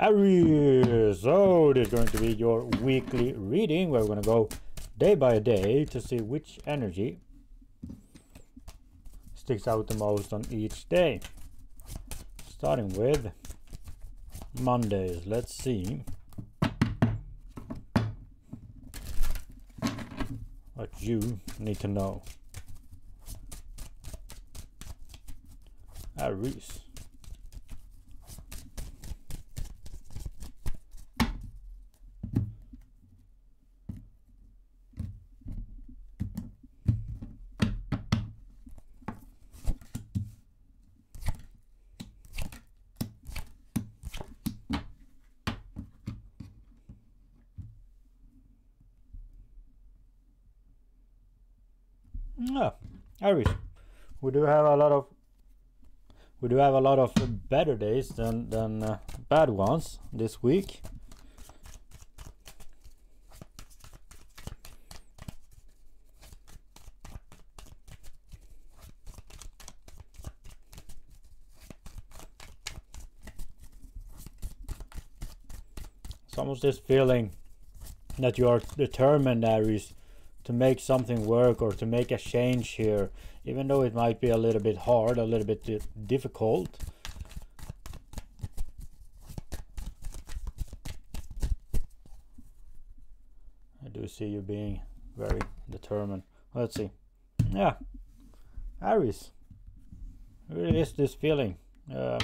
Aries! So, this is going to be your weekly reading. We're going to go day by day to see which energy sticks out the most on each day. Starting with Mondays. Let's see what you need to know. Aries. Yeah, Aries. We do have a lot of we do have a lot of better days than than uh, bad ones this week. It's almost this feeling that you are determined, Aries, to make something work or to make a change here even though it might be a little bit hard a little bit difficult. I do see you being very determined. Let's see. Yeah. Aries. Really is this feeling. Uh,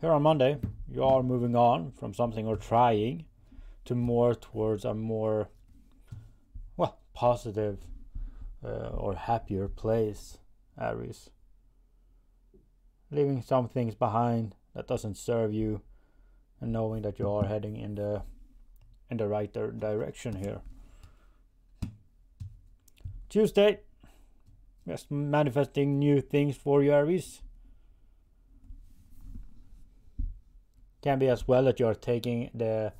here on Monday you are moving on from something or trying to more towards a more positive uh, or happier place, Aries. Leaving some things behind that doesn't serve you and knowing that you are heading in the in the right direction here. Tuesday, just manifesting new things for you, Aries. Can be as well that you are taking the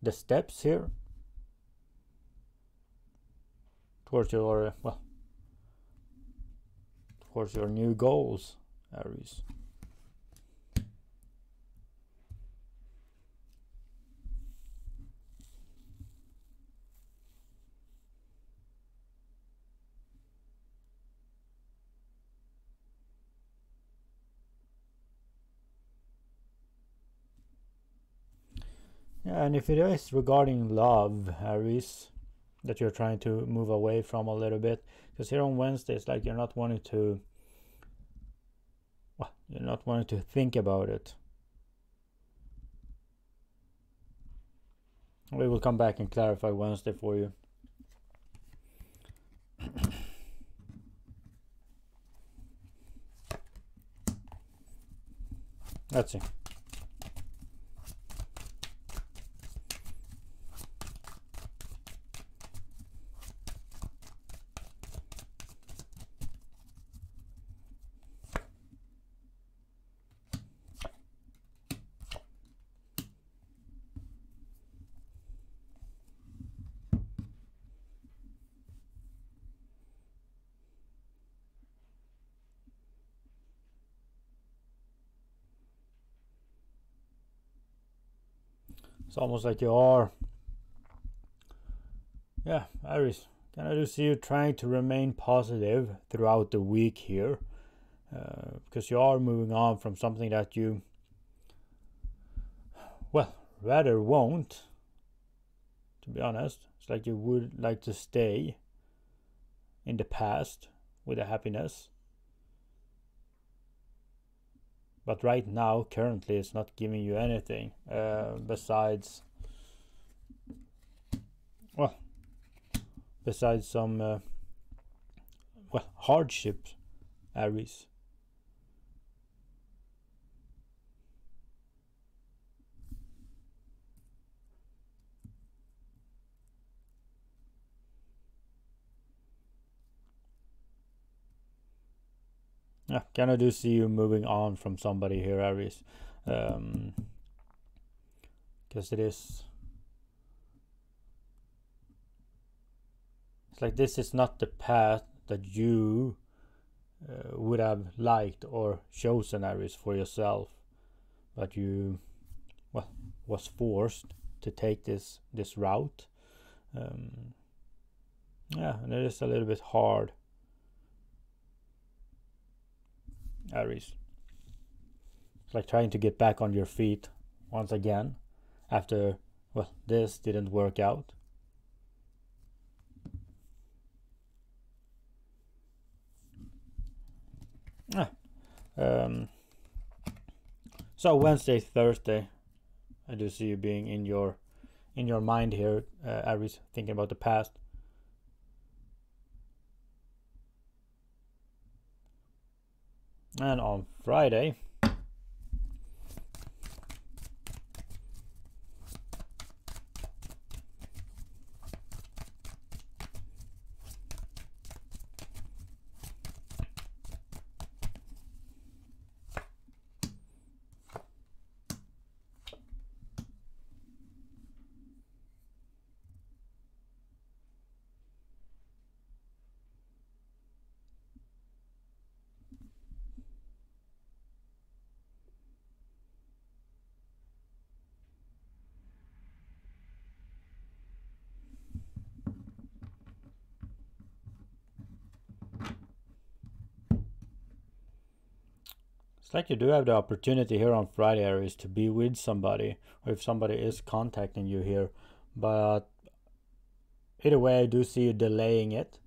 the steps here towards your well towards your new goals aries. Yeah, and if it is regarding love, Aries, that you're trying to move away from a little bit. Because here on Wednesday it's like you're not wanting to well you're not wanting to think about it. We will come back and clarify Wednesday for you. Let's see It's almost like you are. Yeah, Aries, can I just see you trying to remain positive throughout the week here? Uh, because you are moving on from something that you, well, rather won't, to be honest. It's like you would like to stay in the past with the happiness but right now currently it's not giving you anything uh, besides well besides some uh, well hardship aries Yeah, kind of do see you moving on from somebody here, Aries. Um, because it is. It's like this is not the path that you uh, would have liked or chosen, Aries, for yourself. But you, well, was forced to take this this route. Um, yeah, and it is a little bit hard. Aries. It's like trying to get back on your feet once again after well this didn't work out. Ah, um, so Wednesday, Thursday, I do see you being in your in your mind here, uh, Aries, thinking about the past. And on Friday, It's like you do have the opportunity here on Friday Aries to be with somebody, or if somebody is contacting you here, but either way, I do see you delaying it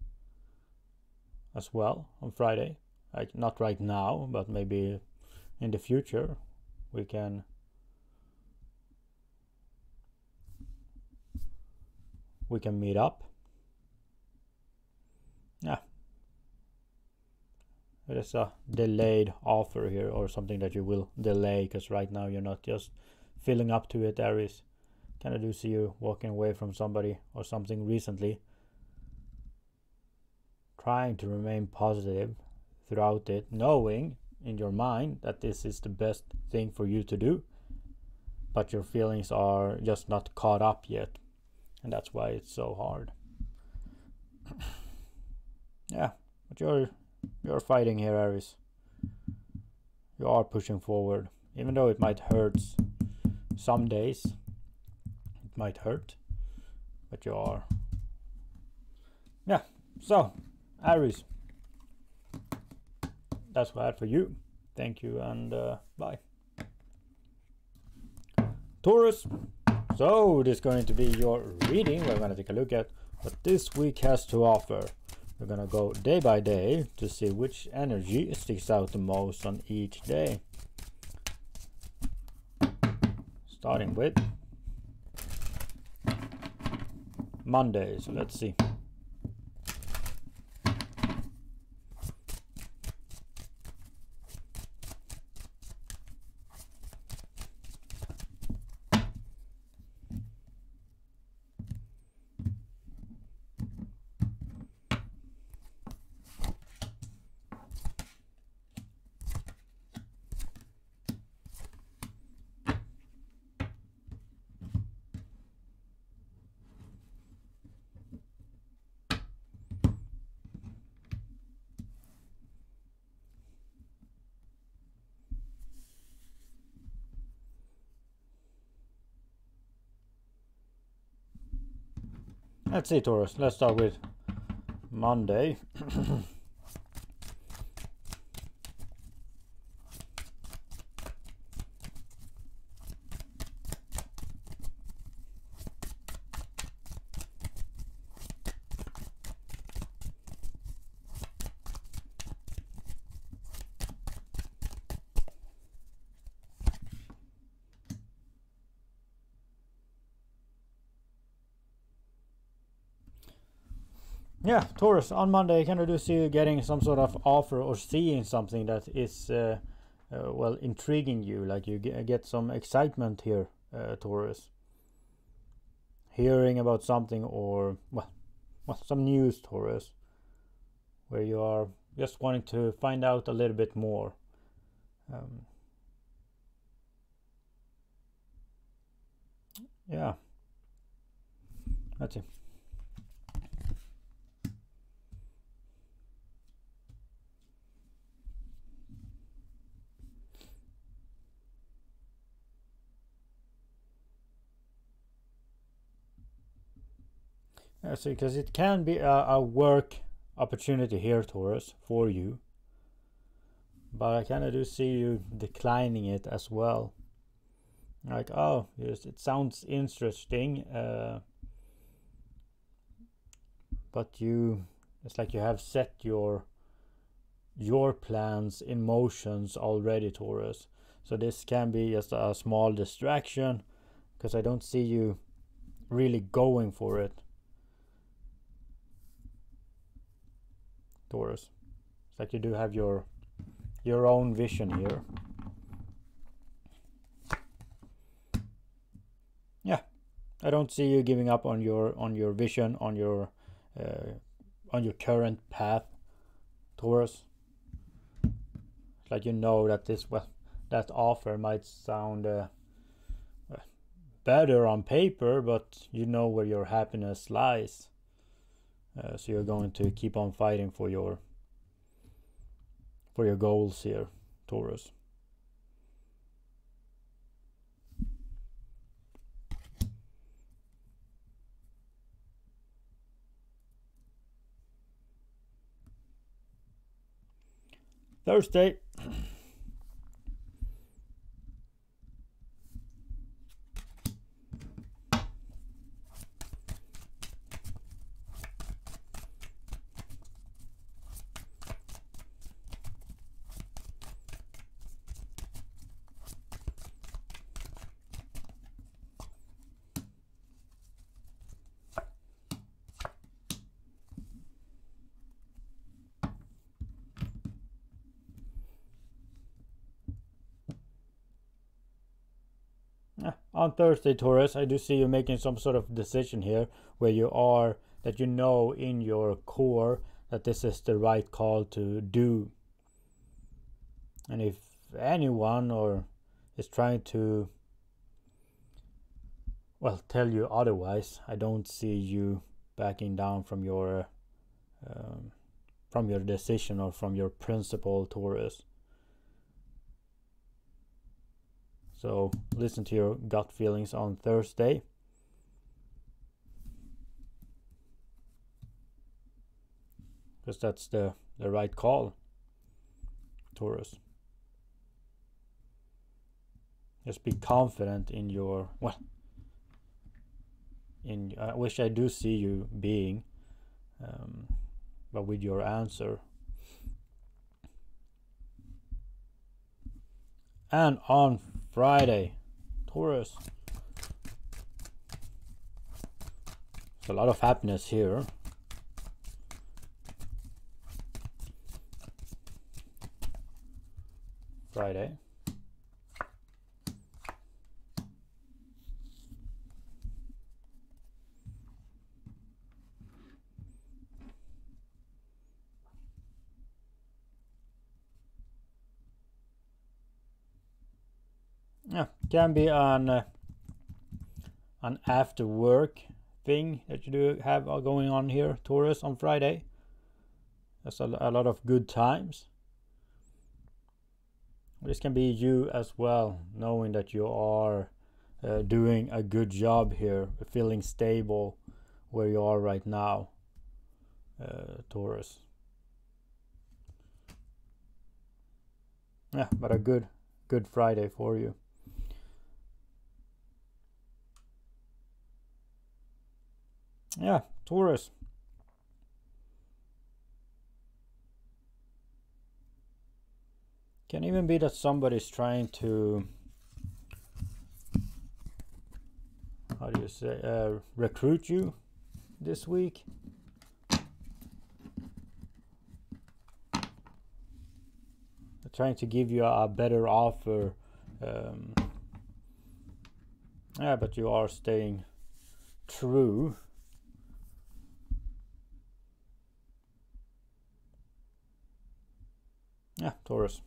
as well on Friday. Like not right now, but maybe in the future we can we can meet up. Yeah, it is a delayed offer here or something that you will delay because right now you're not just filling up to it there is kind of do see you walking away from somebody or something recently? Trying to remain positive throughout it knowing in your mind that this is the best thing for you to do but your feelings are just not caught up yet and that's why it's so hard. Yeah but you're you're fighting here, Aries. You are pushing forward. Even though it might hurt some days. It might hurt. But you are. Yeah. So, Aries. That's what I had for you. Thank you and uh, bye. Taurus. So, this is going to be your reading. We're going to take a look at what this week has to offer. We're gonna go day by day to see which energy sticks out the most on each day. Starting with Monday, so let's see. Let's see, Taurus. Let's start with Monday. Yeah, Taurus, on Monday, can I do see you getting some sort of offer or seeing something that is, uh, uh, well, intriguing you? Like you get some excitement here, uh, Taurus. Hearing about something or, well, well, some news, Taurus, where you are just wanting to find out a little bit more. Um, yeah. That's it. Because it can be a, a work opportunity here, Taurus, for you. But I kind of do see you declining it as well. Like, oh, yes, it sounds interesting, uh, but you, it's like you have set your your plans in motions already, Taurus. So this can be just a small distraction, because I don't see you really going for it. Taurus. It's like you do have your your own vision here. Yeah, I don't see you giving up on your on your vision on your uh, on your current path, Taurus. It's like you know that this well that offer might sound uh, better on paper, but you know where your happiness lies. Uh, so you're going to keep on fighting for your for your goals here, Taurus. Thursday. On Thursday, Taurus, I do see you making some sort of decision here where you are, that you know in your core that this is the right call to do. And if anyone or is trying to, well, tell you otherwise, I don't see you backing down from your, um, from your decision or from your principle, Taurus. So listen to your gut feelings on Thursday. Because that's the, the right call, Taurus. Just be confident in your, well, in, I wish I do see you being, um, but with your answer and on Friday. Taurus. A lot of happiness here. Friday. Yeah, can be an uh, an after work thing that you do have going on here, Taurus, on Friday. that's a, a lot of good times. This can be you as well, knowing that you are uh, doing a good job here, feeling stable where you are right now, uh, Taurus. Yeah, but a good, good Friday for you. Yeah, Taurus. Can even be that somebody's trying to how do you say uh, recruit you this week. They're trying to give you a, better offer. Um, yeah, but you are staying true Yeah, Taurus.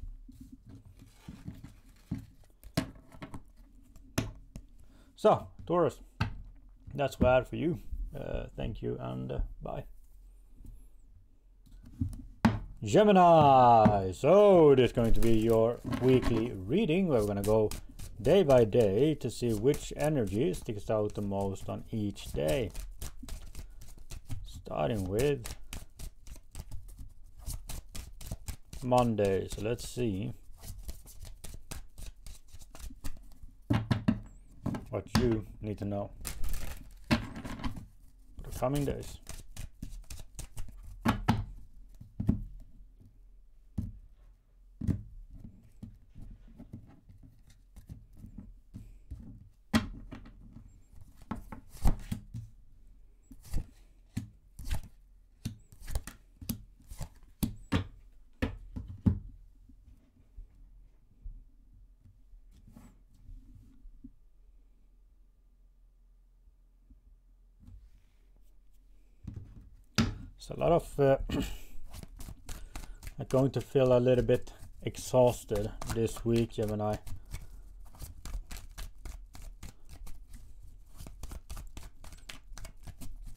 So, Taurus, that's had for you. Uh, thank you and uh, bye. Gemini! So, this is going to be your weekly reading. We're going to go day by day to see which energy sticks out the most on each day. starting with Monday. So let's see what you need to know for the coming days. Lot of uh, I'm going to feel a little bit exhausted this week, Gemini.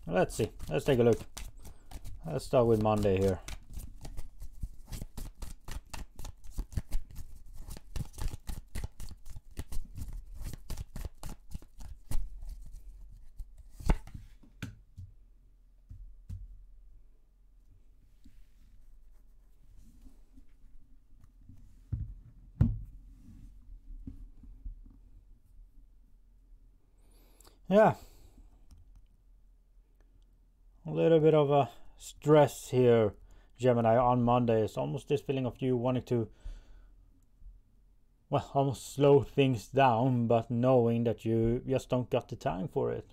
Let's see. Let's take a look. Let's start with Monday here. Yeah. A little bit of a stress here, Gemini, on Monday. It's almost this feeling of you wanting to, well, almost slow things down, but knowing that you just don't got the time for it.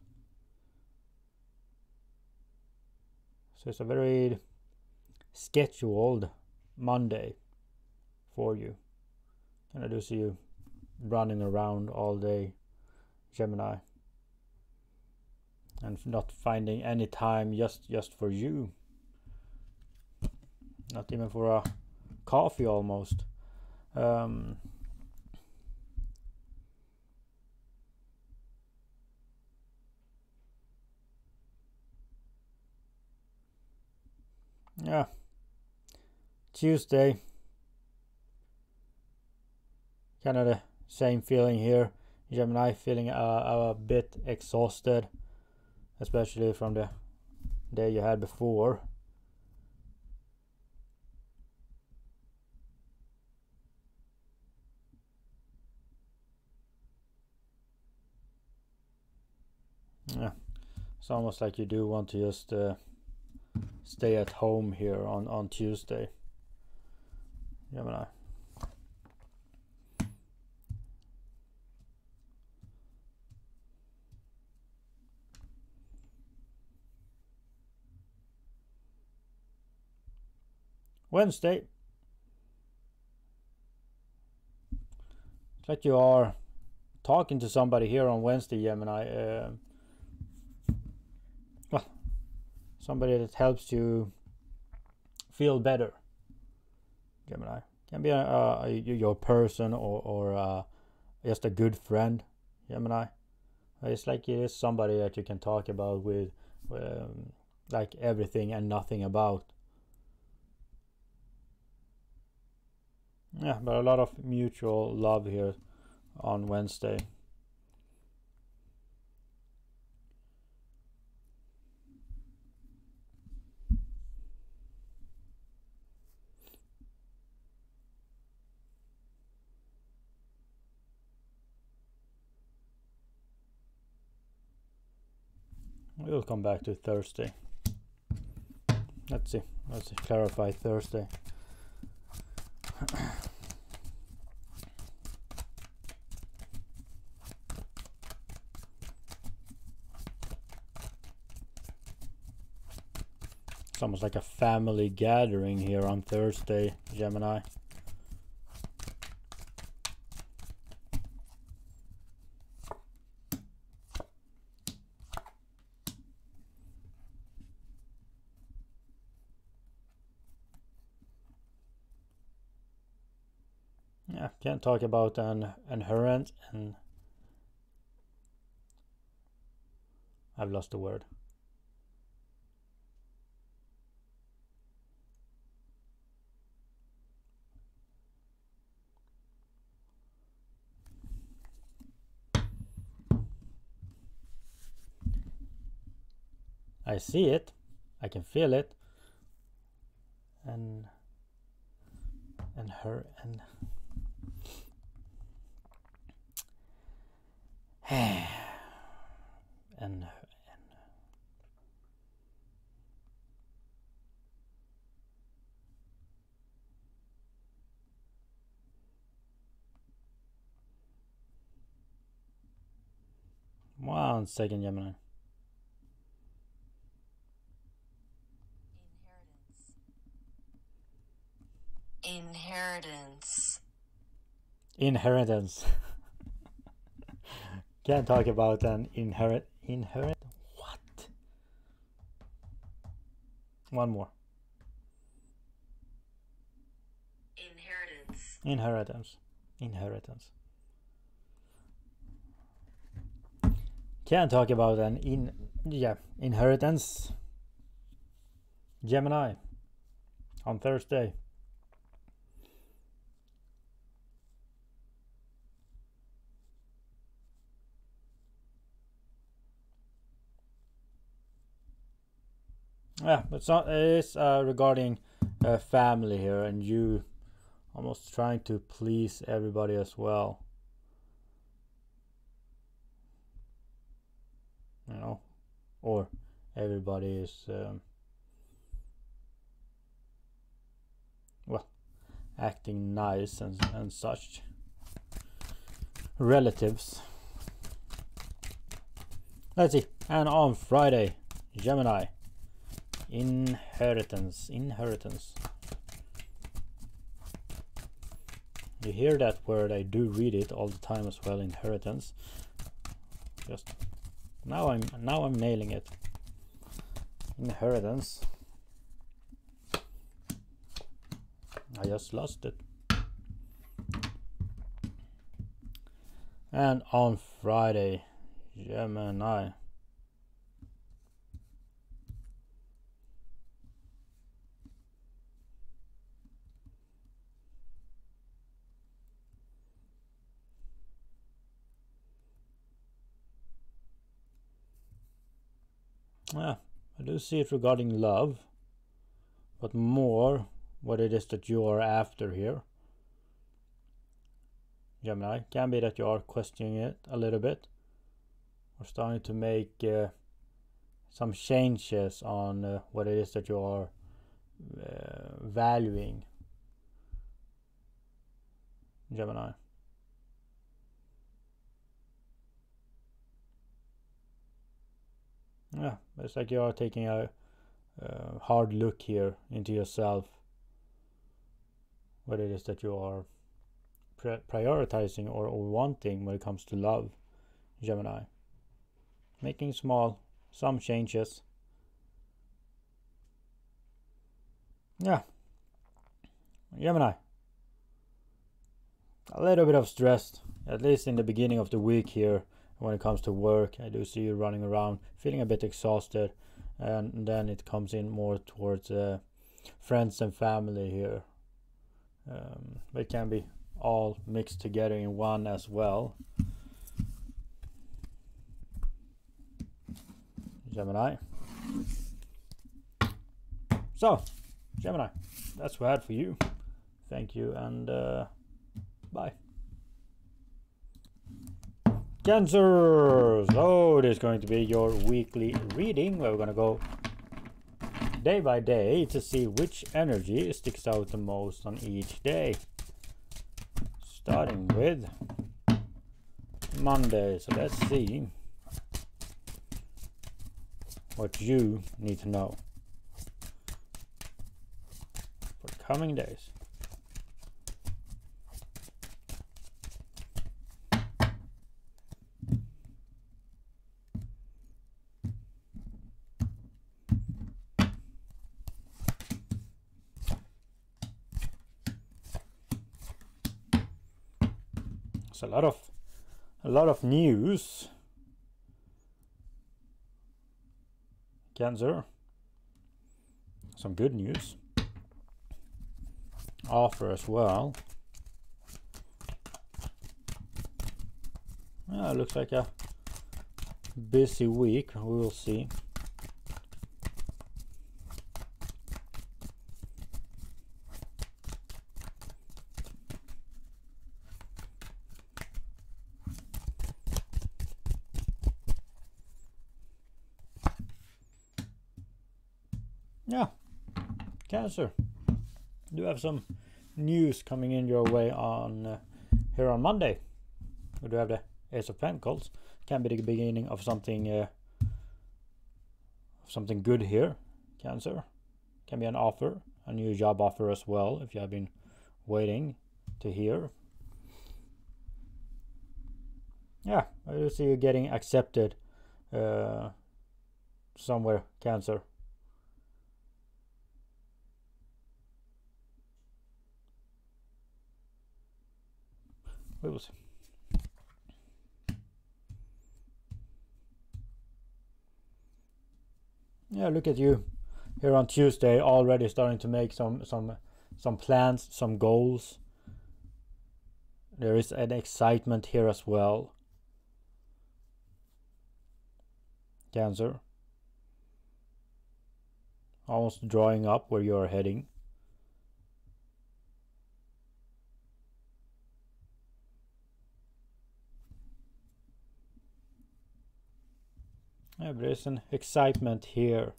So it's a very scheduled Monday for you. And I do see you running around all day, Gemini and not finding any time just just for you not even for a coffee almost. Um, yeah. Tuesday. Kind of the same feeling here. Gemini feeling a, a bit exhausted especially from the day you had before yeah it's almost like you do want to just uh, stay at home here on on Tuesday Gemini Wednesday. It's like you are talking to somebody here on Wednesday, Gemini. Uh, well, somebody that helps you feel better, Gemini. Can be a, a, your person or, or uh, just a good friend, Gemini. It's like it is somebody that you can talk about with, um, like everything and nothing about. yeah but a lot of mutual love here on Wednesday We'll come back to Thursday. Let's see. Let's see. clarify Thursday. It's almost like a family gathering here on Thursday, Gemini. Can't talk about an inherent and I've lost the word. I see it. I can feel it. And and her and and and one second Gemini. Inheritance. inheritance can't talk about an inherit inherit what? One more. Inheritance. inheritance. Inheritance. Can't talk about an in yeah inheritance. Gemini. On thursday yeah but it's not it's uh, regarding uh, family here and you almost trying to please everybody as well. You know or everybody is um, well acting nice and, and such. Relatives. Let's see. And on friday gemini inheritance. Inheritance. You hear that word i do read it all the time as well inheritance. Just now i'm now i'm nailing it. Inheritance. I just lost it. And on friday gemini Yeah, I do see it regarding love, but more what it is that you are after here. Gemini, can be that you are questioning it a little bit, or starting to make uh, some changes on uh, what it is that you are uh, valuing. Gemini. Yeah, it's like you are taking a, a hard look here into yourself. What it is that you are pri prioritizing or, or wanting when it comes to love, Gemini. Making small, some changes. Yeah. Gemini. A little bit of stress, at least in the beginning of the week here when it comes to work. I do see you running around, feeling a bit exhausted, and then it comes in more towards uh, friends and family here. Um, it can be all mixed together in one as well. Gemini. So, Gemini, that's what I had for you. Thank you and uh, bye. Cancer! So oh, it is going to be your weekly reading where we're going to go day by day to see which energy sticks out the most on each day. Starting with Monday. So let's see what you need to know for coming days. It's a lot of a lot of news. Cancer. Some good news. Offer as well. Yeah, looks like a busy week. We will see. yeah, Cancer. Do have some news coming in your way on uh, here on Monday. We do have the Ace of Pentacles. Can be the beginning of something uh, something good here, Cancer. Can be an offer, a new job offer as well, if you have been waiting to hear. Yeah, I do see you getting accepted uh, somewhere, Cancer. See. Yeah, look at you here on Tuesday already starting to make some some some plans, some goals. There is an excitement here as well. Cancer. Almost drawing up where you are heading. Yeah, there is an excitement here,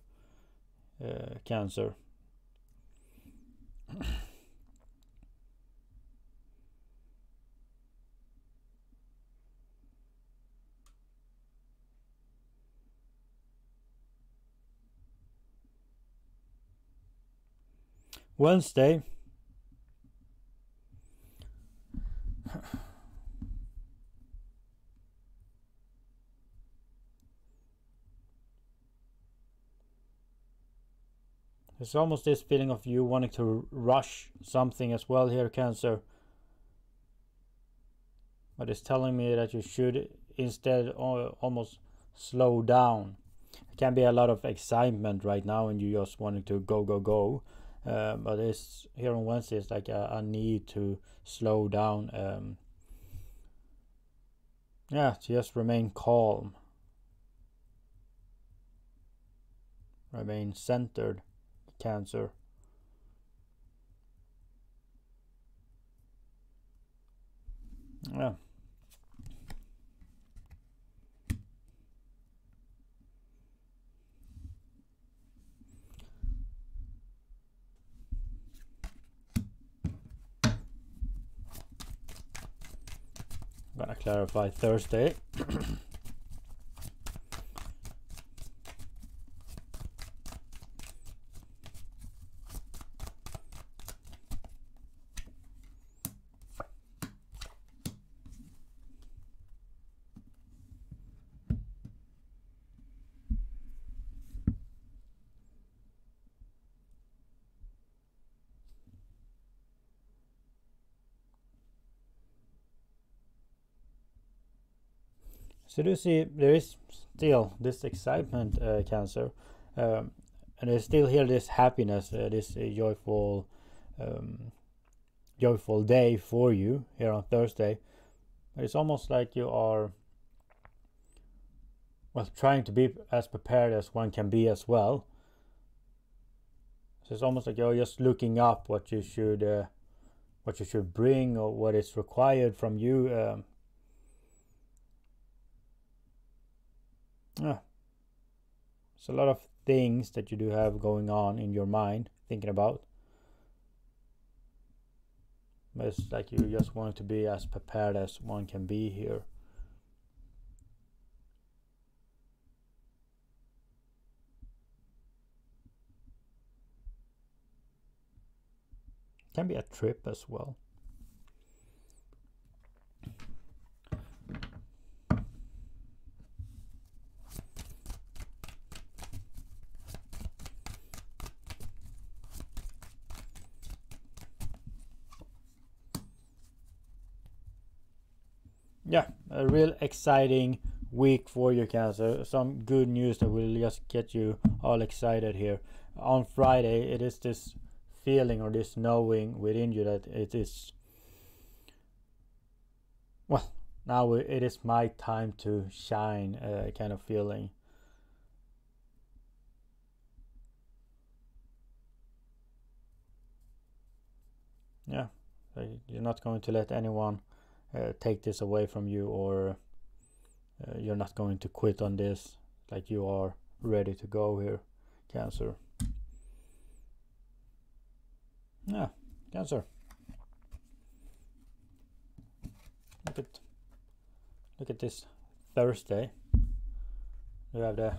uh, Cancer. Wednesday. There's almost this feeling of you wanting to rush something as well here, Cancer. But it's telling me that you should instead almost slow down. It can be a lot of excitement right now and you just wanting to go, go, go. Uh, but it's here on Wednesday, it's like a, a need to slow down. Um, yeah, just remain calm. Remain centered cancer. Yeah. I'm gonna clarify Thursday. So you see there is still this excitement, uh, Cancer, um, and there's still here this happiness, uh, this uh, joyful, um, joyful day for you here on Thursday. It's almost like you are, well, trying to be as prepared as one can be as well. So it's almost like you're just looking up what you should, uh, what you should bring or what is required from you. Um, yeah. It's a lot of things that you do have going on in your mind, thinking about. It's like you just want to be as prepared as one can be here. Can be a trip as well. Yeah, a real exciting week for you, Cancer. Some good news that will just get you all excited here. On Friday, it is this feeling or this knowing within you that it is, well, now it is my time to shine uh, kind of feeling. Yeah, you're not going to let anyone uh, take this away from you or uh, you're not going to quit on this like you are ready to go here cancer Yeah, Cancer. Look at look at this Thursday. You have the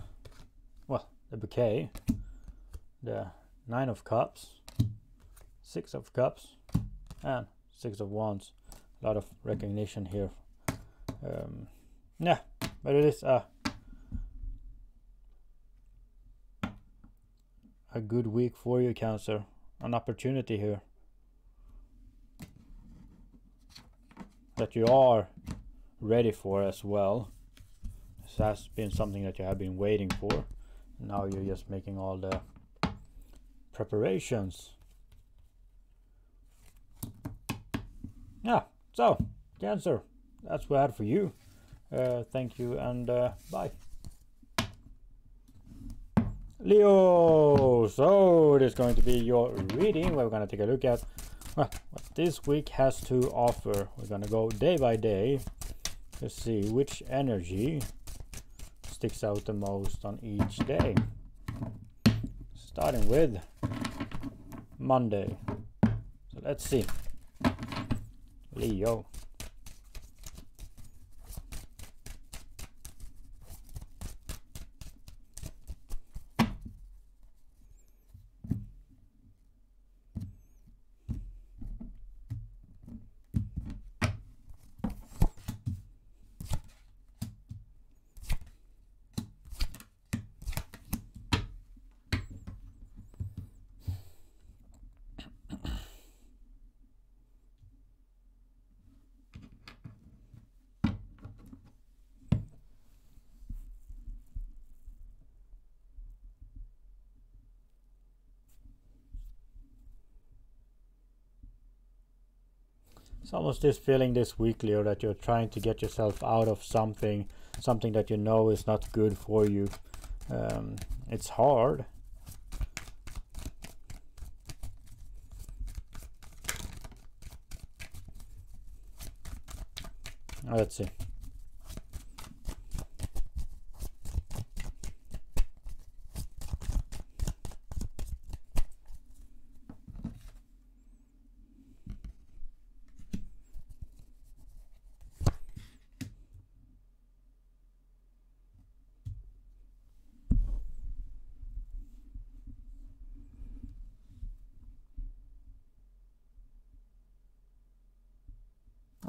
well the bouquet, the nine of cups, six of cups, and six of wands. Lot of recognition here. Um, yeah, but it is a a good week for you, Cancer. An opportunity here that you are ready for as well. This has been something that you have been waiting for. Now you're just making all the preparations. Yeah, so, Cancer, that's what I had for you. Uh, thank you and uh, bye. Leo, so it is going to be your reading. We're going to take a look at well, what this week has to offer. We're going to go day by day to see which energy sticks out the most on each day. Starting with Monday. So let's see. Leo. It's almost this feeling this weekly or that you're trying to get yourself out of something, something that you know is not good for you. Um, it's hard. Let's see.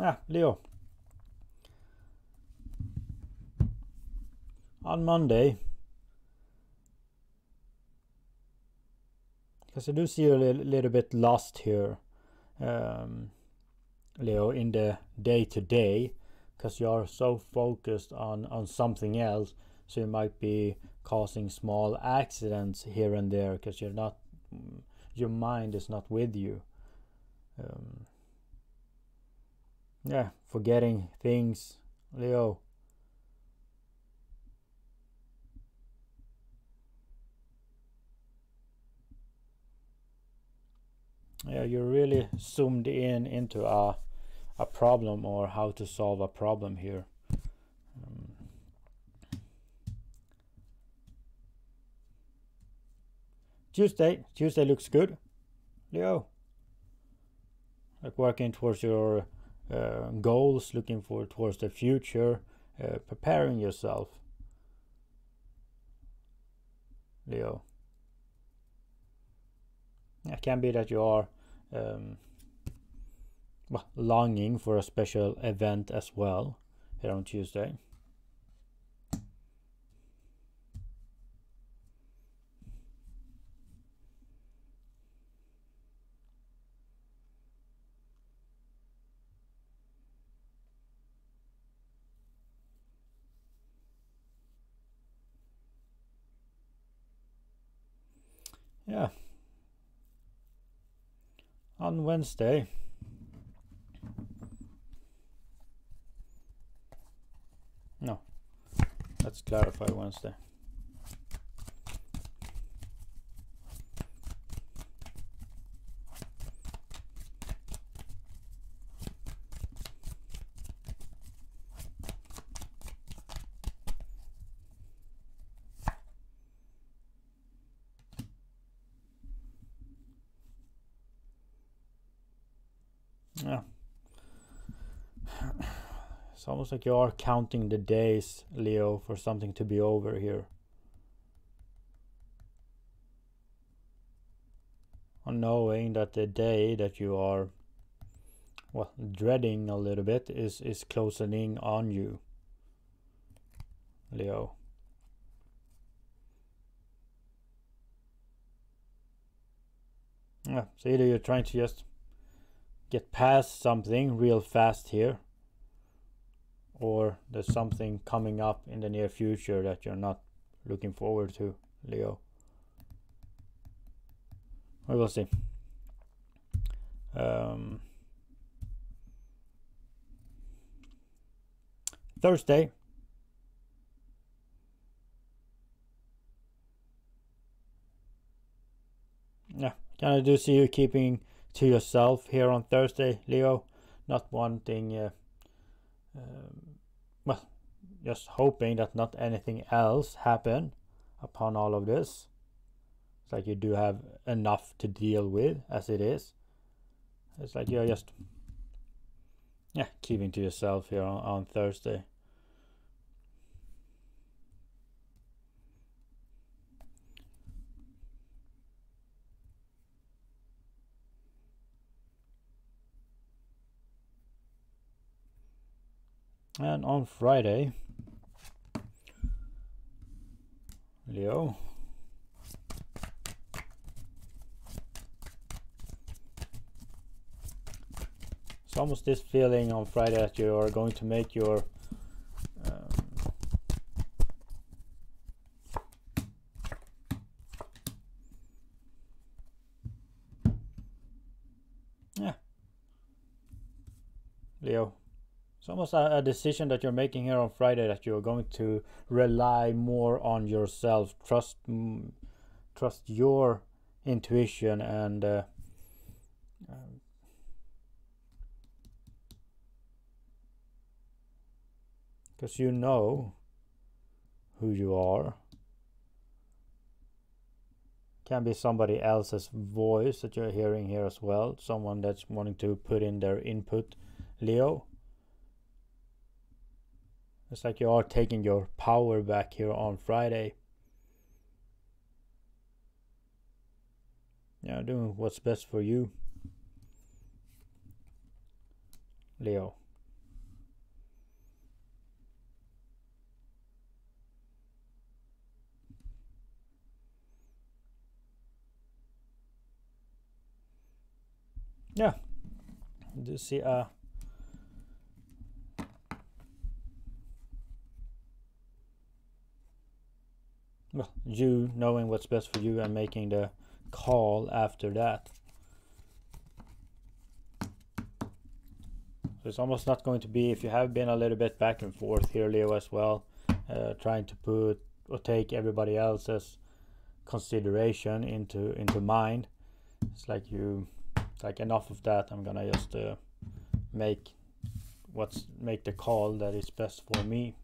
Ah, Leo. On Monday, because I do see you a little, little bit lost here, um, Leo, in the day to day, because you are so focused on on something else, so you might be causing small accidents here and there because you're not, your mind is not with you. Um, yeah, forgetting things, Leo. You're really zoomed in into a a problem or how to solve a problem here. Um, Tuesday, Tuesday looks good, Leo. Like working towards your uh, goals, looking for towards the future, uh, preparing yourself. Leo. It can be that you are um, well, longing for a special event as well here on Tuesday. Yeah. On Wednesday, no, let's clarify Wednesday. Like you are counting the days, Leo, for something to be over here. Oh, knowing that the day that you are well dreading a little bit is is closing on you leo yeah so either you're trying to just get past something real fast here or there's something coming up in the near future that you're not looking forward to leo we will see. Um, Thursday. Yeah, kind of do see you keeping to yourself here on Thursday, Leo. Not wanting, uh, um, just hoping that not anything else happen upon all of this. It's like you do have enough to deal with as it is. It's like you're just yeah, keeping to yourself here on, on Thursday. And on Friday, Leo. Almost this feeling on Friday that you are going to make your um, yeah Leo it's almost a, a, decision that you're making here on Friday that you're going to rely more on yourself trust trust your intuition and uh, um, because you know who you are. Can be somebody else's voice that you're hearing here as well, someone that's wanting to put in their input. Leo, it's like you are taking your power back here on Friday. Yeah, doing what's best for you. Leo. yeah do see uh you knowing what's best for you and making the call after that. So it's almost not going to be if you have been a little bit back and forth here leo as well uh, trying to put or take everybody else's consideration into into mind it's like you like enough of that i'm gonna just uh, make what's make the call that is best for me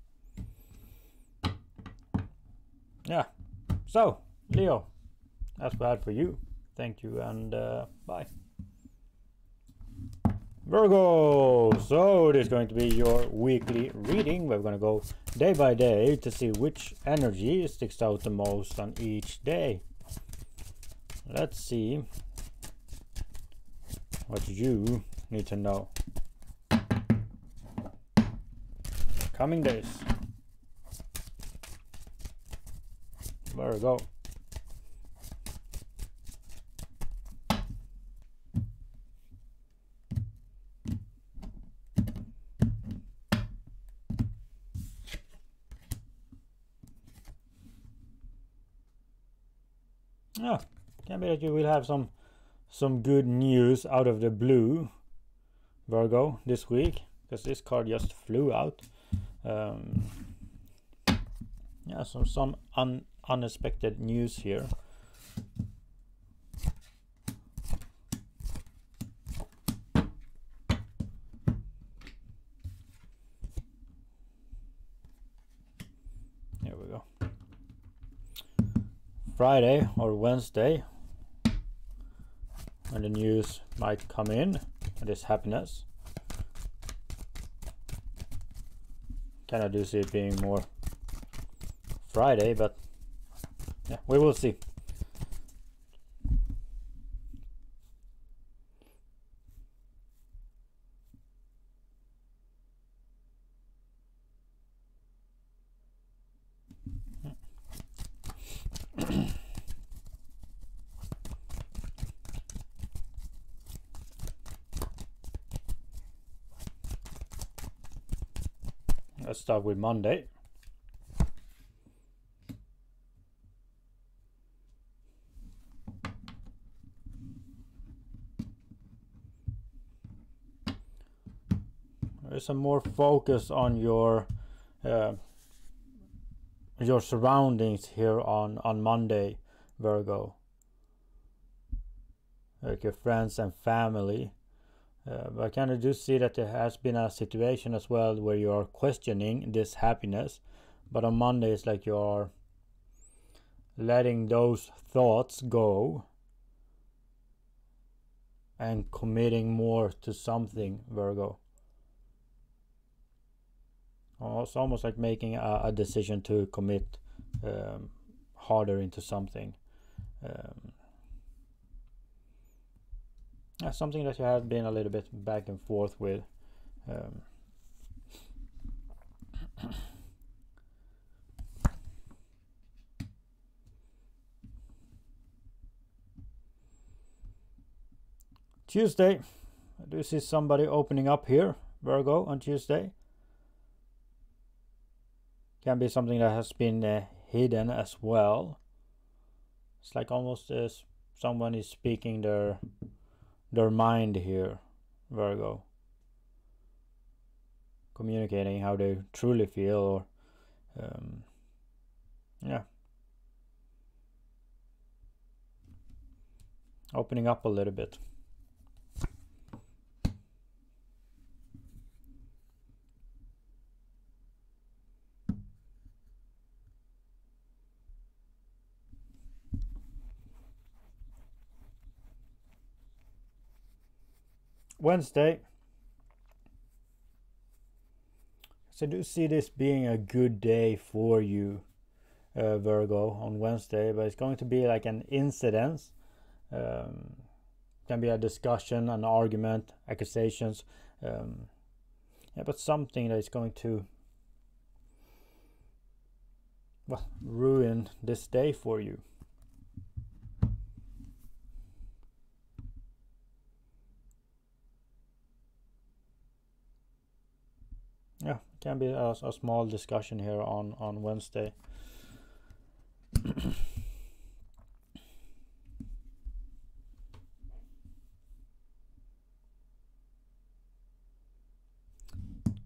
yeah so leo that's bad for you thank you and uh, bye Virgo, so it is going to be your weekly reading. We're going to go day by day to see which energy sticks out the most on each day. Let's see what you need to know. Coming days. There we go. Yeah, can be that you will have some some good news out of the blue, Virgo, this week, because this card just flew out. Um, yeah, so some un unexpected news here. Here we go. Friday or Wednesday, when the news might come in, this happiness. kind of do see it being more Friday, but yeah, we will see. Let's start with Monday. Some more focus on your uh, your surroundings here on on Monday, Virgo. Like your friends and family. Uh, but I kind of do see that there has been a situation as well where you are questioning this happiness, but on Monday it's like you are letting those thoughts go and committing more to something, Virgo. It's almost like making a, a decision to commit um, harder into something. Um, yeah, something that you have been a little bit back and forth with. Um, Tuesday, I do see somebody opening up here, Virgo, on Tuesday. Can be something that has been uh, hidden as well. It's like almost as someone is speaking their their mind here, Virgo. Communicating how they truly feel, or um, yeah, opening up a little bit. Wednesday. So I do see this being a good day for you, uh, Virgo, on Wednesday, but it's going to be like an incident. Um, can be a discussion, an argument, accusations. Um, yeah, but something that is going to well ruin this day for you. Yeah it can be a, a small discussion here on on Wednesday.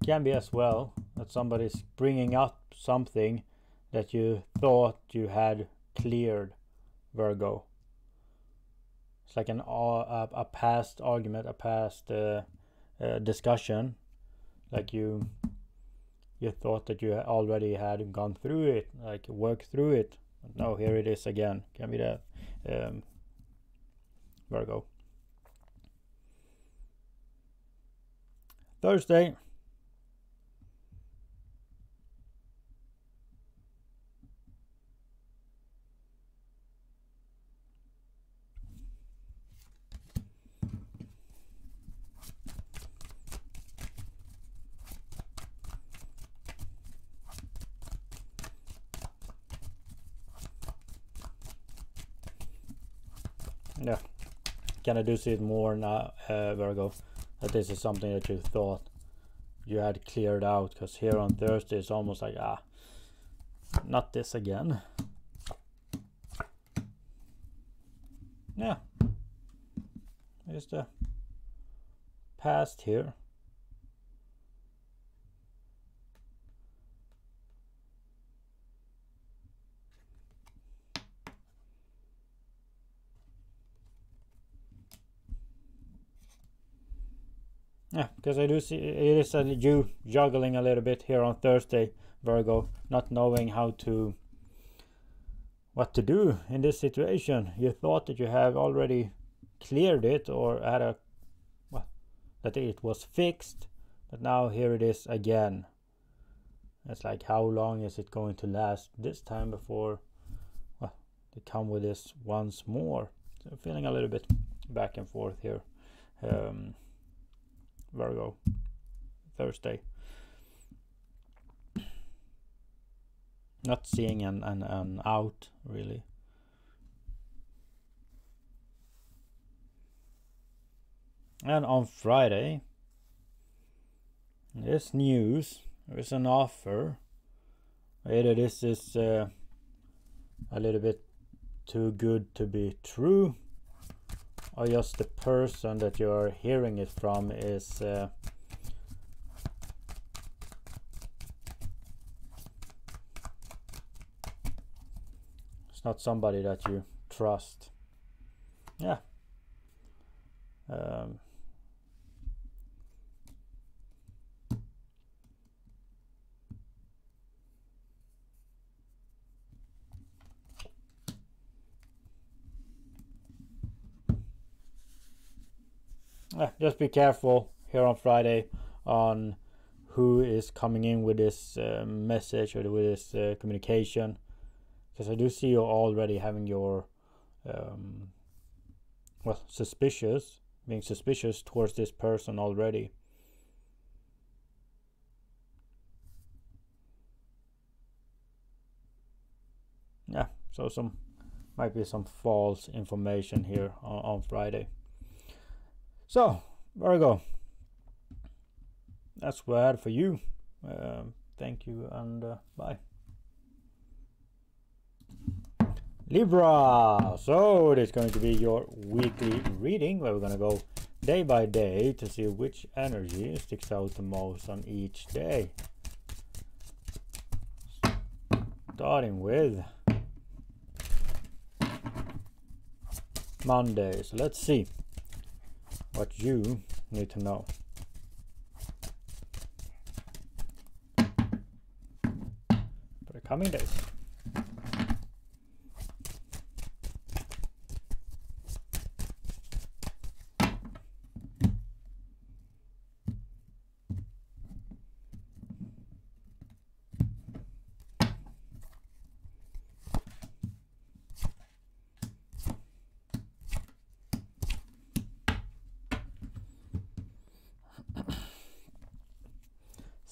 Can be as well that somebody's bringing up something that you thought you had cleared Virgo. It's like an a, a past argument a past uh, uh, discussion like you you thought that you already had gone through it, like worked through it. Now here it is again. Can be that um, Virgo. Thursday. yeah kind of do see it more now uh, Virgo that this is something that you thought you had cleared out because here on Thursday it's almost like ah not this again. Yeah. Here's the past here Yeah, because I do see it is a you juggling a little bit here on Thursday, Virgo, not knowing how to what to do in this situation. You thought that you have already cleared it or had a well, that it was fixed, but now here it is again. It's like how long is it going to last this time before well they come with this once more. So feeling a little bit back and forth here. Um, Virgo Thursday. Not seeing an, an, an out really. And on Friday, this news, is an offer. Either this is uh, a little bit too good to be true, or just the person that you're hearing it from is uh, it's not somebody that you trust. Yeah. Um, just be careful here on Friday on who is coming in with this uh, message or with this uh, communication. Because I do see you already having your um, well suspicious being suspicious towards this person already. Yeah so some might be some false information here on, on Friday so, Virgo, that's had for you. Uh, thank you and uh, bye. Libra, so it is going to be your weekly reading where we're going to go day by day to see which energy sticks out the most on each day. Starting with Monday, so let's see what you need to know. For the coming days.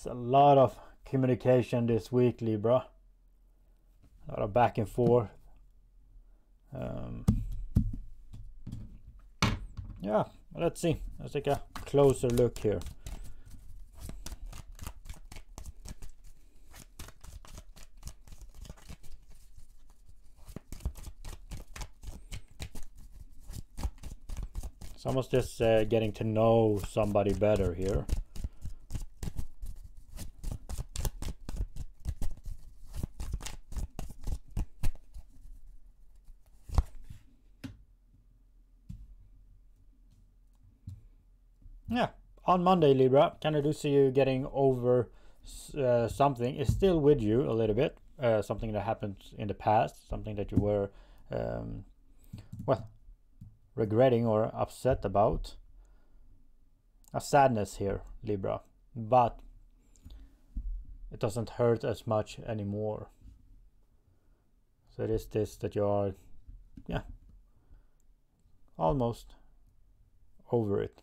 a lot of communication this week, Libra. A lot of back and forth. Um, yeah, let's see. Let's take a closer look here. It's almost just uh, getting to know somebody better here. Yeah, on Monday, Libra, can I do see you getting over uh, something. It's still with you a little bit. Uh, something that happened in the past, something that you were, um, well, regretting or upset about. A sadness here, Libra, but it doesn't hurt as much anymore. So it is this that you are, yeah, almost over it.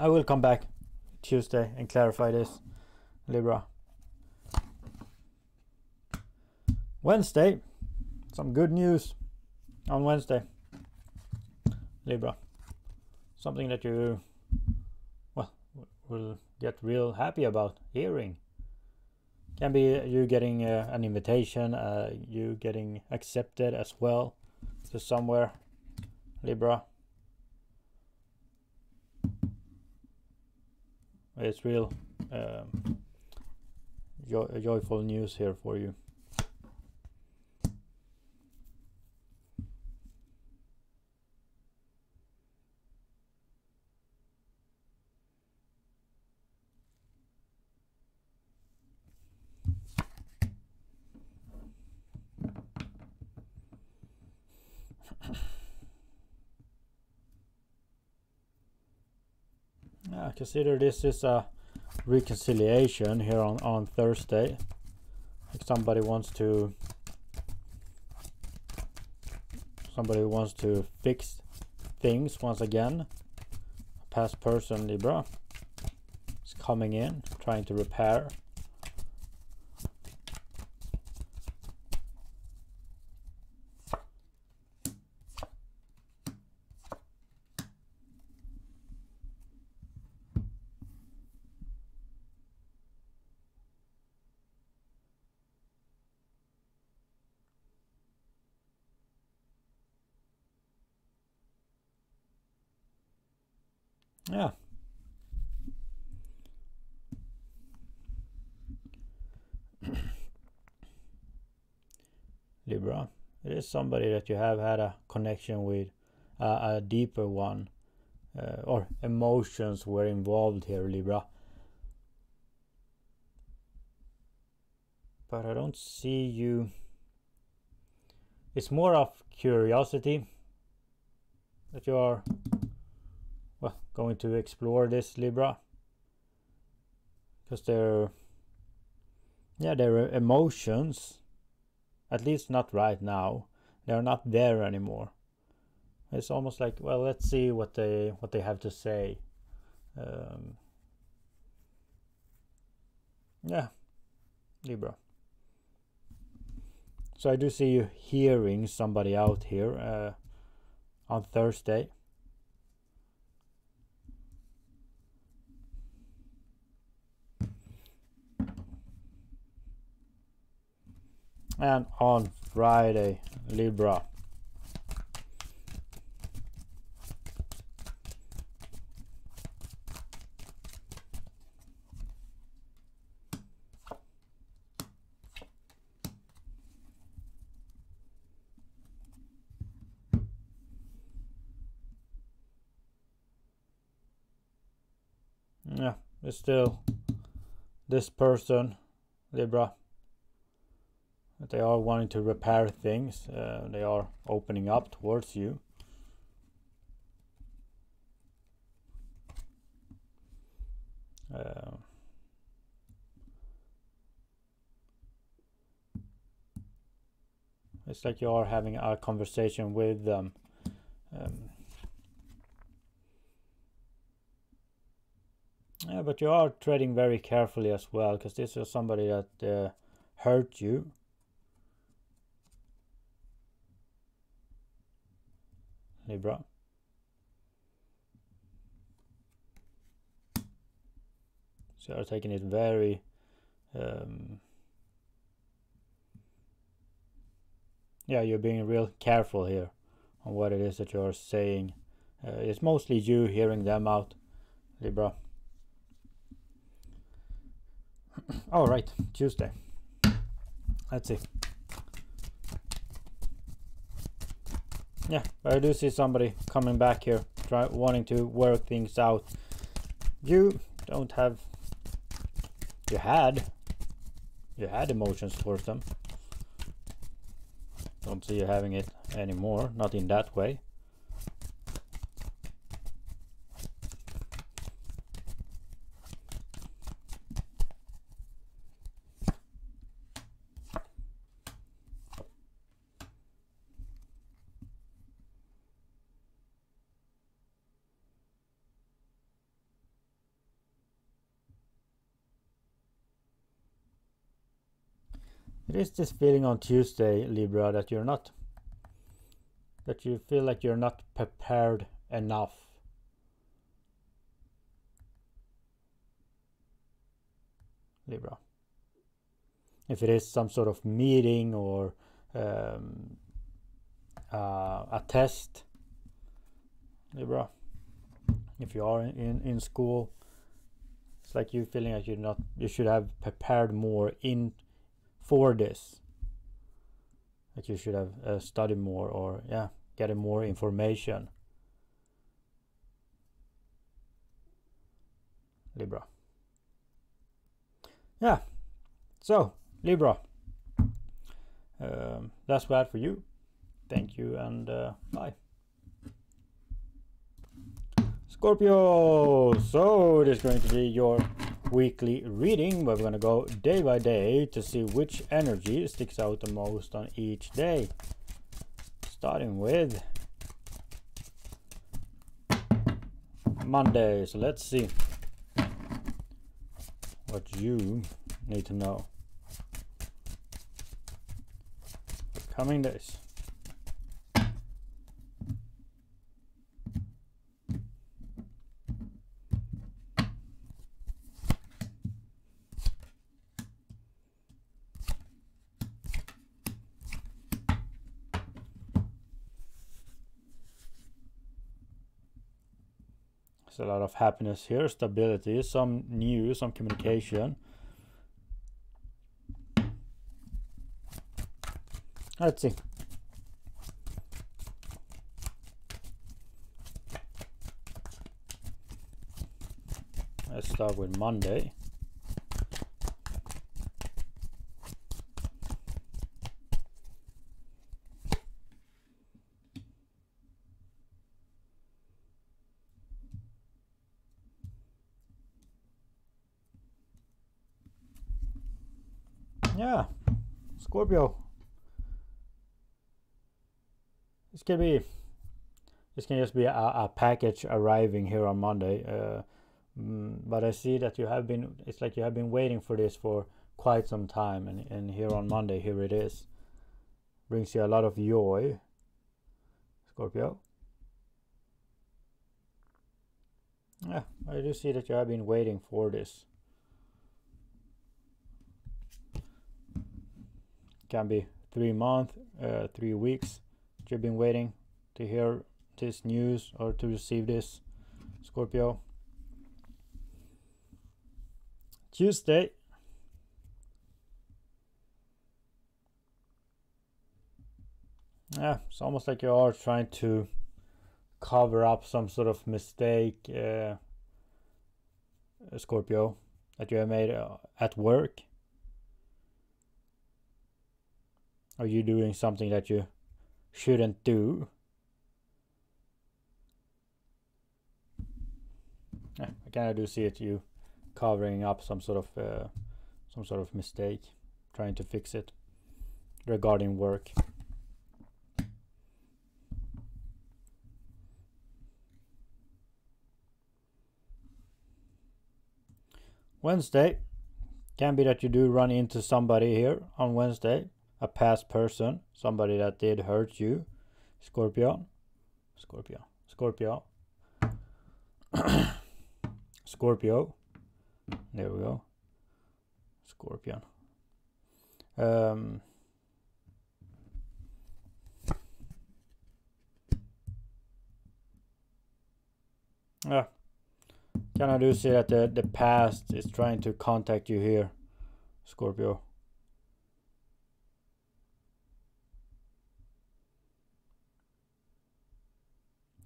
I will come back Tuesday and clarify this, Libra. Wednesday, some good news on Wednesday, Libra. Something that you, well, will get real happy about hearing. Can be you getting uh, an invitation, uh, you getting accepted as well to somewhere, Libra. It's real um, jo joyful news here for you. Yeah, consider this is a reconciliation here on, on Thursday. Like somebody wants to somebody wants to fix things once again. A past person Libra is coming in, trying to repair. Yeah. Libra. It somebody that you have had a connection with, uh, a deeper one, uh, or emotions were involved here, Libra. But I don't see you. It's more of curiosity that you are well, going to explore this Libra because their yeah their emotions at least not right now they're not there anymore. It's almost like well let's see what they what they have to say. Um, yeah. Libra. So I do see you hearing somebody out here uh, on Thursday. And on Friday Libra. Yeah it's still this person Libra they are wanting to repair things. Uh, they are opening up towards you. Uh, it's like you are having a conversation with them. Um, yeah, but you are treading very carefully as well, because this is somebody that uh, hurt you Libra. So you're taking it very um, yeah, you're being real careful here on what it is that you're saying. Uh, it's mostly you hearing them out, Libra. All right, Tuesday. Let's see. Yeah, I do see somebody coming back here, try wanting to work things out. You don't have, you had, you had emotions towards them. Don't see you having it anymore, not in that way. It is this feeling on Tuesday, Libra, that you're not, that you feel like you're not prepared enough. Libra. If it is some sort of meeting or um, uh, a test, Libra. If you are in, in school, it's like you feeling like you're not you should have prepared more in for this. That you should have uh, studied more or yeah getting more information. Libra. Yeah. So libra. Um, that's bad for you. Thank you and uh, bye. Scorpio, so it is going to be your weekly reading. We're going to go day by day to see which energy sticks out the most on each day. Starting with Monday. So let's see what you need to know. Coming days. a lot of happiness here, stability, some news, some communication. Let's see. Let's start with Monday. Yeah, Scorpio. This can be. This can just be a, a package arriving here on Monday. Uh, mm, but I see that you have been. It's like you have been waiting for this for quite some time, and and here on Monday, here it is. Brings you a lot of joy. Scorpio. Yeah, I do see that you have been waiting for this. Can be three months, uh, three weeks. You've been waiting to hear this news or to receive this, Scorpio. Tuesday. Yeah, it's almost like you are trying to cover up some sort of mistake, uh, Scorpio, that you have made uh, at work Are you doing something that you shouldn't do? I kind of do see it you covering up some sort of uh, some sort of mistake, trying to fix it regarding work. Wednesday can be that you do run into somebody here on Wednesday a past person, somebody that did hurt you, Scorpio, Scorpio, Scorpio, Scorpio. There we go. Scorpion. Um, yeah. Can I do see that the, the past is trying to contact you here, Scorpio?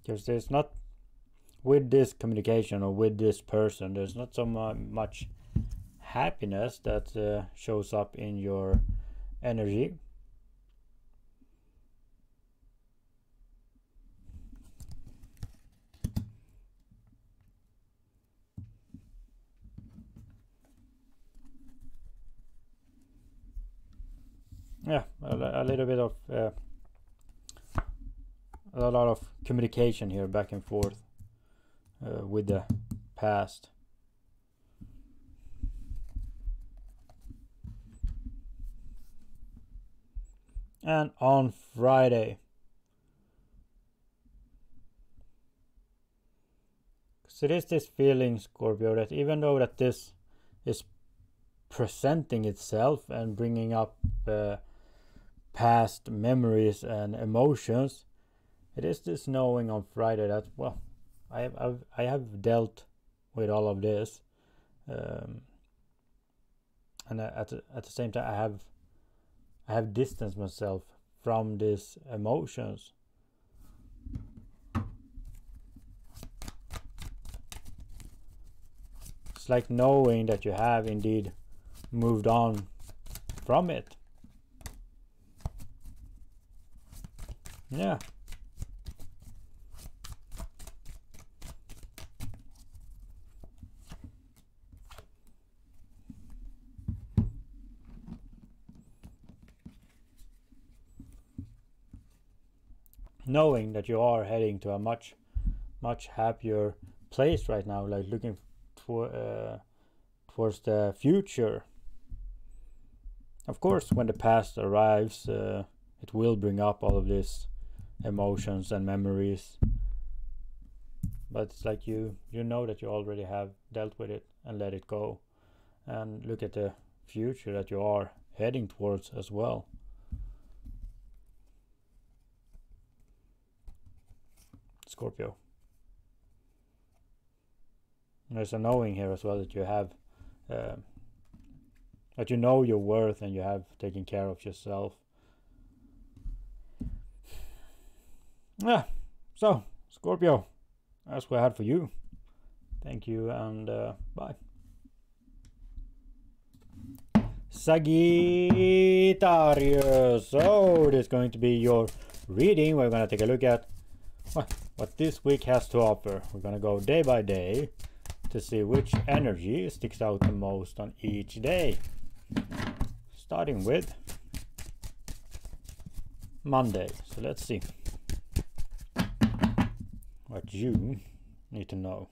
Because there's not with this communication or with this person there's not so much happiness that uh, shows up in your energy. Yeah a, a little bit of uh, a lot of communication here back and forth uh, with the past. And on Friday, so it is this feeling, Scorpio, that even though that this is presenting itself and bringing up uh, past memories and emotions, it is this knowing on Friday that well, I have I've, I have dealt with all of this, um, and at the, at the same time I have I have distanced myself from these emotions. It's like knowing that you have indeed moved on from it. Yeah. Knowing that you are heading to a much much happier place right now like looking for uh, towards the future. Of course when the past arrives uh, it will bring up all of these emotions and memories. But it's like you you know that you already have dealt with it and let it go. And look at the future that you are heading towards as well Scorpio. There's a knowing here as well that you have, uh, that you know your worth and you have taken care of yourself. Yeah, so Scorpio, that's what I had for you. Thank you and uh, bye. Sagittarius. So, this is going to be your reading. We're going to take a look at what this week has to offer. We're gonna go day by day to see which energy sticks out the most on each day. Starting with Monday. So let's see what you need to know.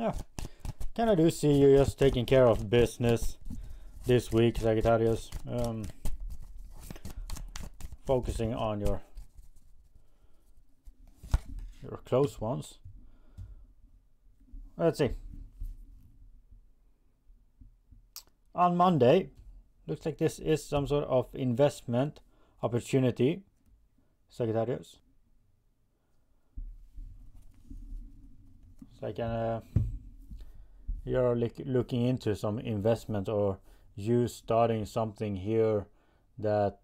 Yeah. Kind of do see you just taking care of business this week, Sagittarius. Um, focusing on your your close ones. Let's see. On Monday, looks like this is some sort of investment opportunity, Sagittarius. It's like an uh, you're looking into some investment or you starting something here that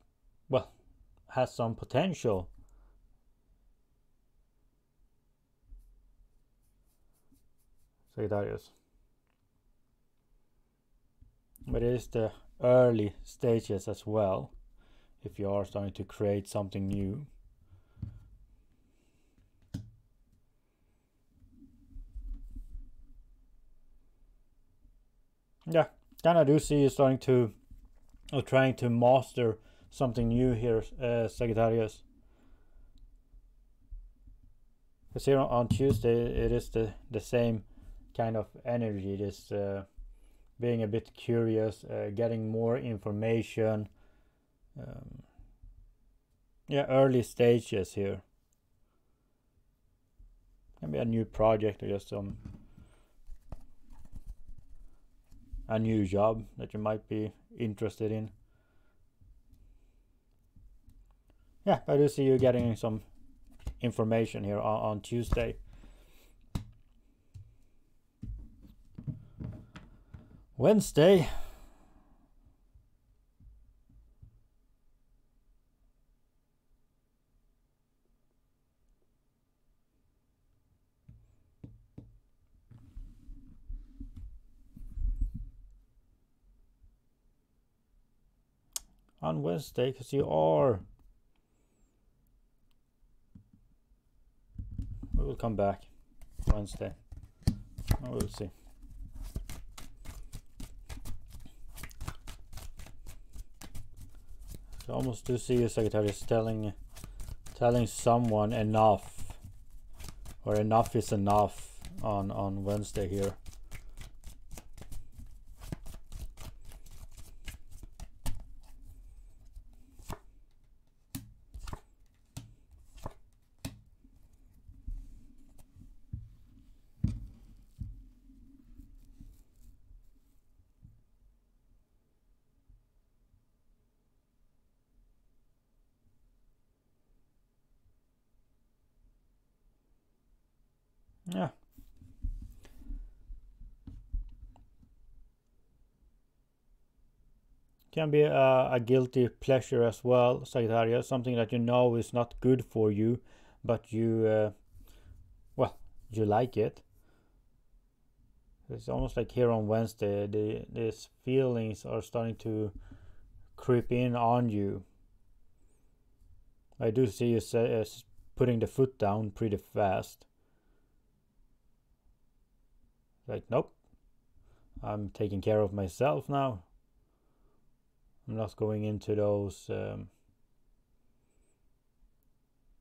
well has some potential. Sagittarius but it is the early stages as well if you are starting to create something new Yeah, kind of do see you starting to, or trying to master something new here, uh, Sagittarius. Because here on Tuesday it is the, the same kind of energy, this uh, being a bit curious, uh, getting more information. Um, yeah, early stages here. Can be a new project or just some a new job that you might be interested in. Yeah, I do see you getting some information here on, on Tuesday. Wednesday, Wednesday because you are. We will come back Wednesday. Oh, we'll see. So almost do see you Sagittarius telling telling someone enough or enough is enough on on Wednesday here Yeah. Can be a, a guilty pleasure as well, Sagittarius. Something that you know is not good for you, but you, uh, well, you like it. It's almost like here on Wednesday, the these feelings are starting to creep in on you. I do see you say, uh, putting the foot down pretty fast. Like, nope, I'm taking care of myself now. I'm not going into those, um,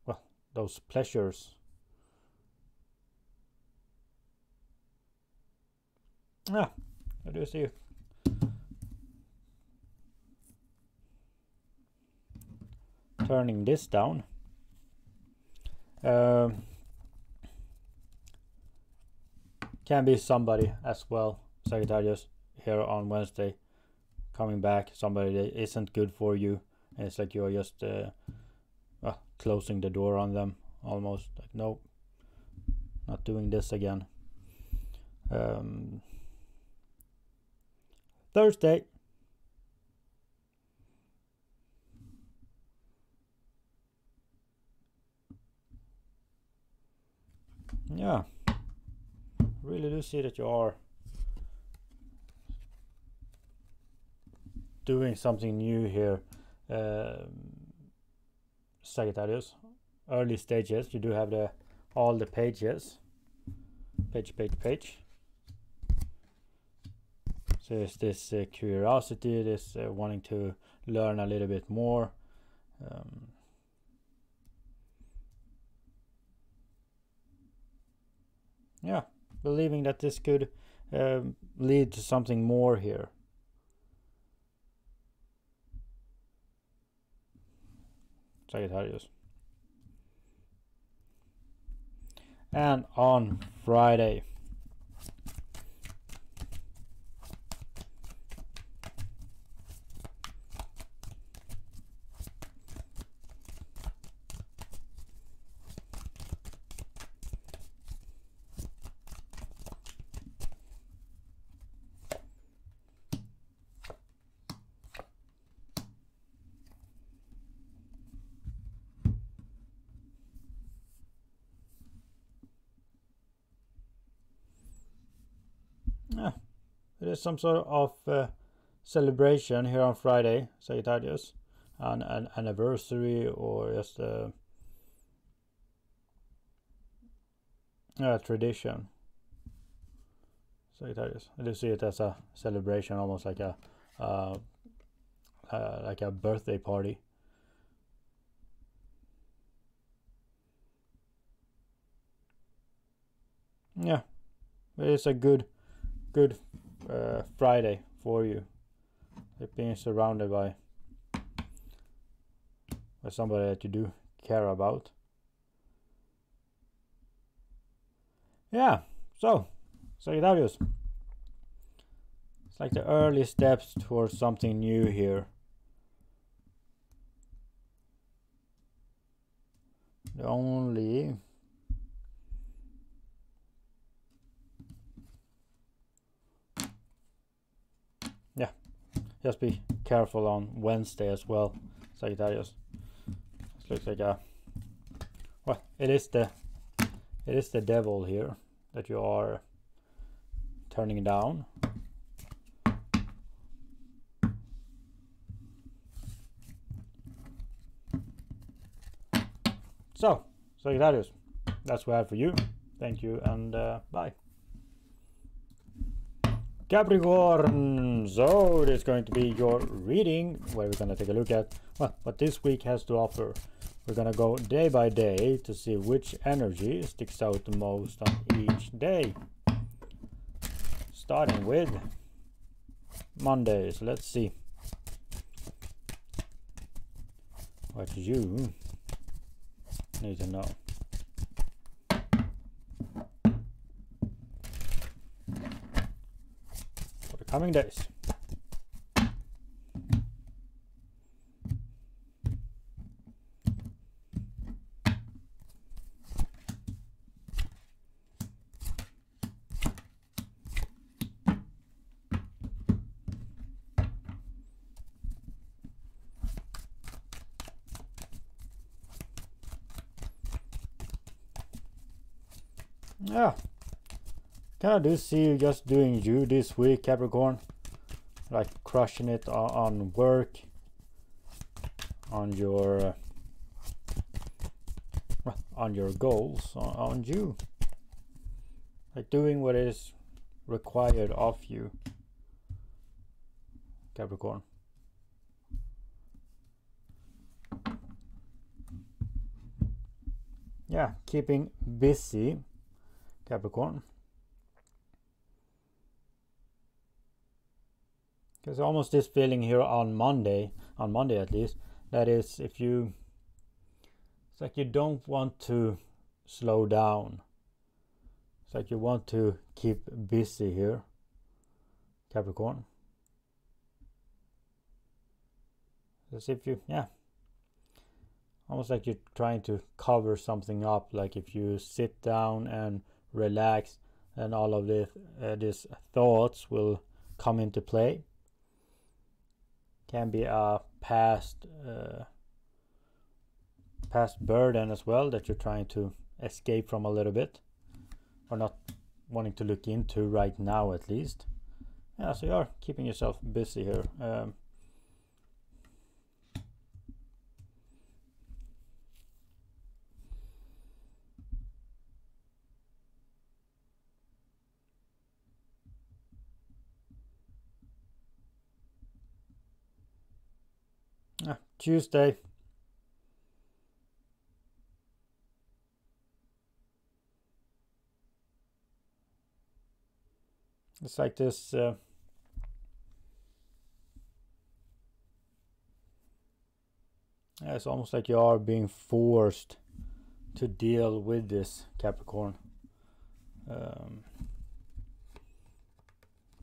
well, those pleasures. Ah, I do see you. Turning this down. Um, can be somebody as well, Sagittarius, here on Wednesday coming back, somebody that isn't good for you. And it's like you're just uh, uh, closing the door on them almost. Like, nope, not doing this again. Um, Thursday. Yeah, really do see that you are doing something new here, uh, Sagittarius. Early stages, you do have the all the pages, page, page, page. So it's this uh, curiosity, this uh, wanting to learn a little bit more. Um, yeah, believing that this could um, lead to something more here. Sagittarius. And on Friday, It is some sort of uh, celebration here on Friday, Sagittarius, an, an anniversary or just a, a tradition. Sagittarius. I do see it as a celebration, almost like a uh, uh, like a birthday party. Yeah, it's a good, good uh, Friday for you. Like being surrounded by by somebody that you do care about. Yeah, so Sagittarius. It's like the early steps towards something new here. The only Just be careful on Wednesday as well, Sagittarius. This looks like a well, it is the it is the devil here that you are turning down. So, Sagittarius, that's what I have for you. Thank you and uh, bye. Capricorn, so it is going to be your reading where we're going to take a look at well, what this week has to offer. We're going to go day by day to see which energy sticks out the most on each day. Starting with Monday, so let's see what you need to know. Coming days. Yeah. Kind of do see you just doing you this week, Capricorn. Like crushing it on, on work, on your uh, on your goals, on, on you. Like doing what is required of you, Capricorn. Yeah, keeping busy, Capricorn. Because almost this feeling here on Monday, on Monday at least, that is if you, it's like you don't want to slow down. It's like you want to keep busy here, Capricorn. As if you, yeah, almost like you're trying to cover something up. Like if you sit down and relax, and all of this, uh, these thoughts will come into play can be a past uh, past burden as well that you're trying to escape from a little bit or not wanting to look into right now at least. Yeah so you are keeping yourself busy here. Um, Ah, Tuesday. It's like this. Uh, it's almost like you are being forced to deal with this Capricorn. Um,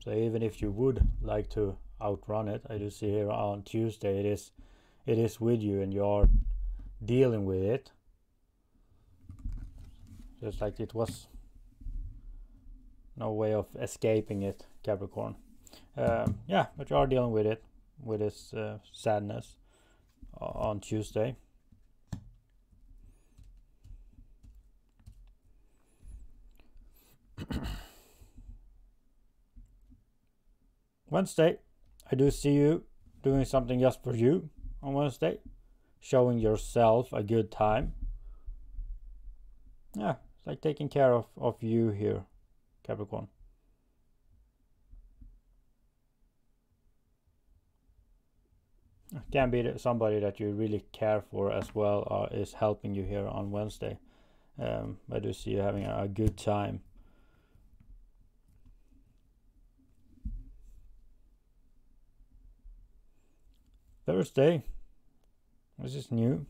so even if you would like to outrun it, I do see here on Tuesday it is it is with you and you're dealing with it. Just like it was no way of escaping it capricorn. Um, yeah but you are dealing with it with this uh, sadness on tuesday. Wednesday i do see you doing something just for you on Wednesday, showing yourself a good time. Yeah, it's like taking care of, of you here, Capricorn. Can be somebody that you really care for as well uh, is helping you here on Wednesday. Um, I do see you having a good time. Thursday. This is new.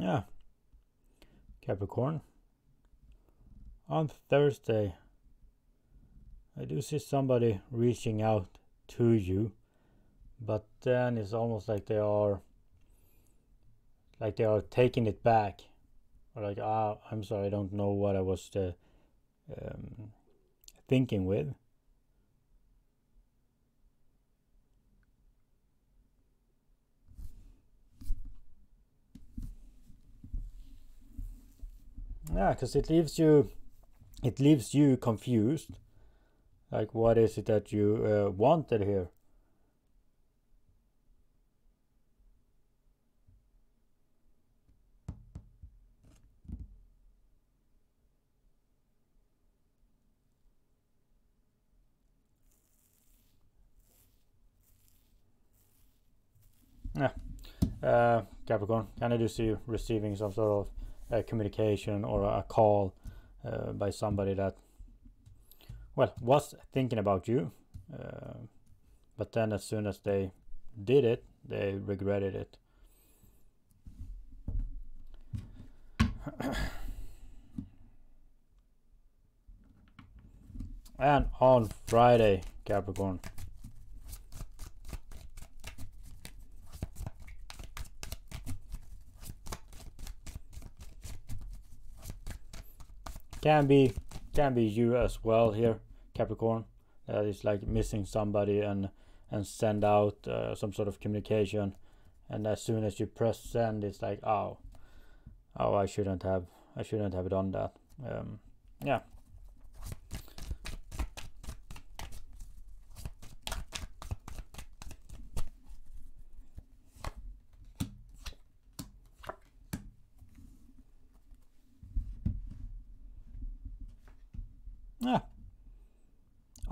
Yeah. Capricorn. On Thursday, I do see somebody reaching out to you, but then it's almost like they are like they are taking it back or like ah i'm sorry i don't know what i was uh, um, thinking with yeah because it leaves you it leaves you confused like what is it that you uh, wanted here Yeah. Uh, Capricorn, can I do see you receiving some sort of uh, communication or a call uh, by somebody that, well, was thinking about you, uh, but then as soon as they did it, they regretted it. and on Friday, Capricorn. Can be can be you as well here, Capricorn. That is like missing somebody and and send out uh, some sort of communication, and as soon as you press send, it's like oh, oh I shouldn't have I shouldn't have done that. Um, yeah, Yeah.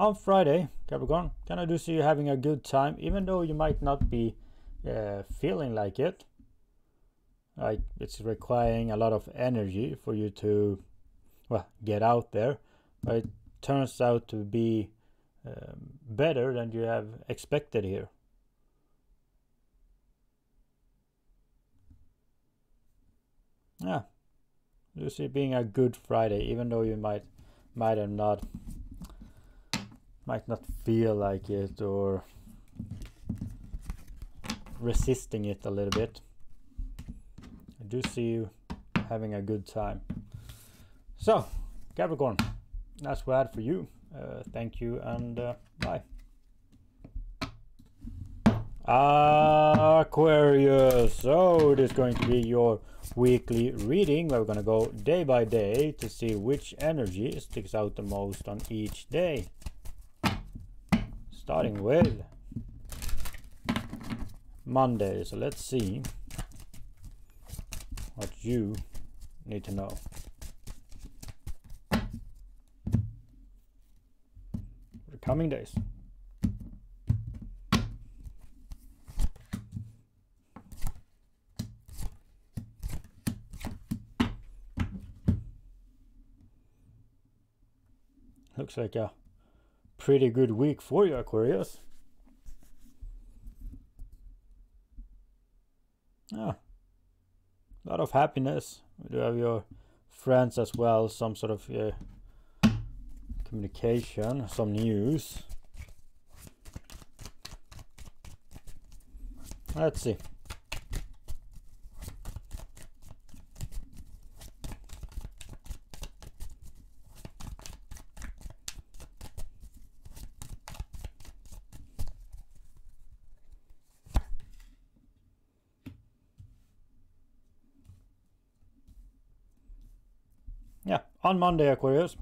On Friday, Capricorn, can I do see you having a good time, even though you might not be uh, feeling like it? Like it's requiring a lot of energy for you to, well, get out there, but it turns out to be um, better than you have expected here. Yeah, you see being a good Friday, even though you might might have not might not feel like it or resisting it a little bit. I do see you having a good time. So, Capricorn, that's what I had for you. Uh, thank you and uh, bye. Aquarius, so it is going to be your weekly reading we're going to go day by day to see which energy sticks out the most on each day. Starting with Monday, so let's see what you need to know. For the coming days. Looks like a pretty good week for you, Aquarius. Ah, a lot of happiness. You do have your friends as well, some sort of uh, communication, some news. Let's see. Yeah, on Monday, Aquarius.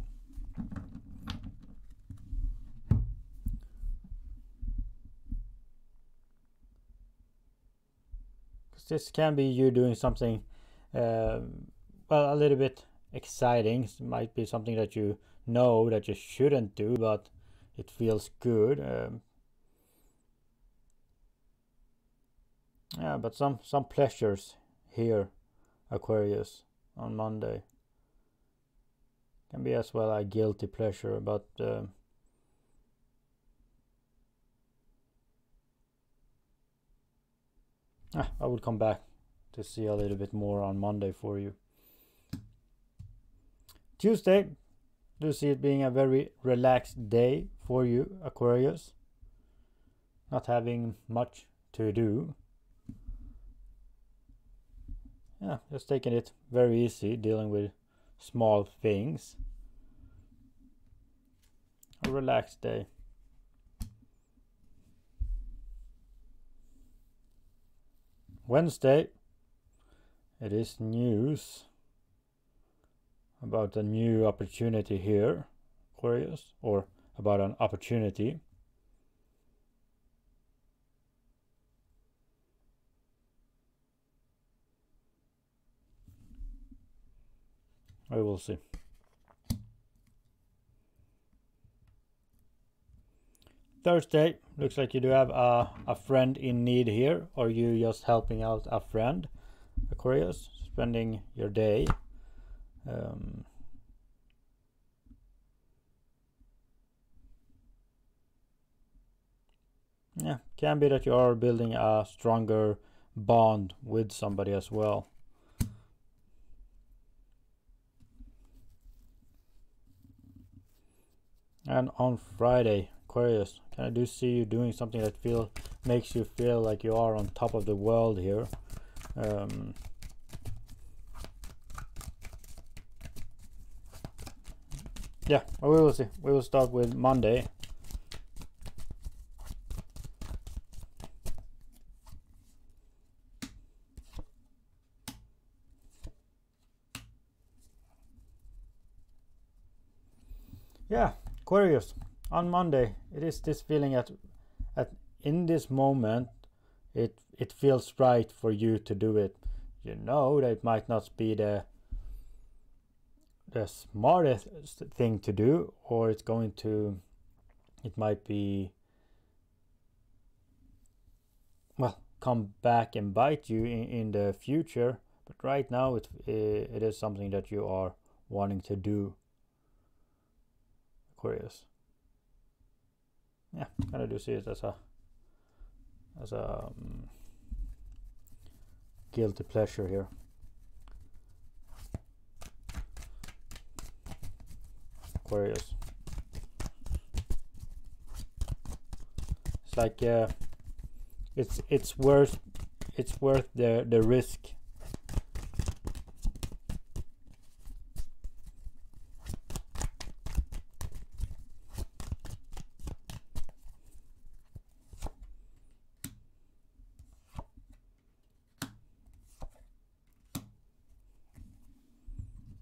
This can be you doing something, uh, well, a little bit exciting. It might be something that you know that you shouldn't do, but it feels good. Um, yeah, but some some pleasures here, Aquarius, on Monday can be as well a guilty pleasure but uh, ah, I will come back to see a little bit more on Monday for you. Tuesday do see it being a very relaxed day for you Aquarius. Not having much to do. Yeah just taking it very easy dealing with small things. A relaxed day. Wednesday, it is news about a new opportunity here, Aquarius, or about an opportunity. We will see. Thursday. Looks like you do have a, a friend in need here, or you just helping out a friend. Aquarius, spending your day. Um, yeah, can be that you are building a stronger bond with somebody as well. And on Friday, Aquarius, can I do see you doing something that feel makes you feel like you are on top of the world here? Um, yeah, we will see. We will start with Monday. Yeah, Aquarius, on Monday, it is this feeling at, at in this moment, it it feels right for you to do it. You know that it might not be the the smartest thing to do, or it's going to, it might be, well, come back and bite you in, in the future. But right now, it it is something that you are wanting to do. Aquarius. Yeah, kind of do see it as a as a um, guilty pleasure here. Aquarius. It's like uh, it's it's worth it's worth the the risk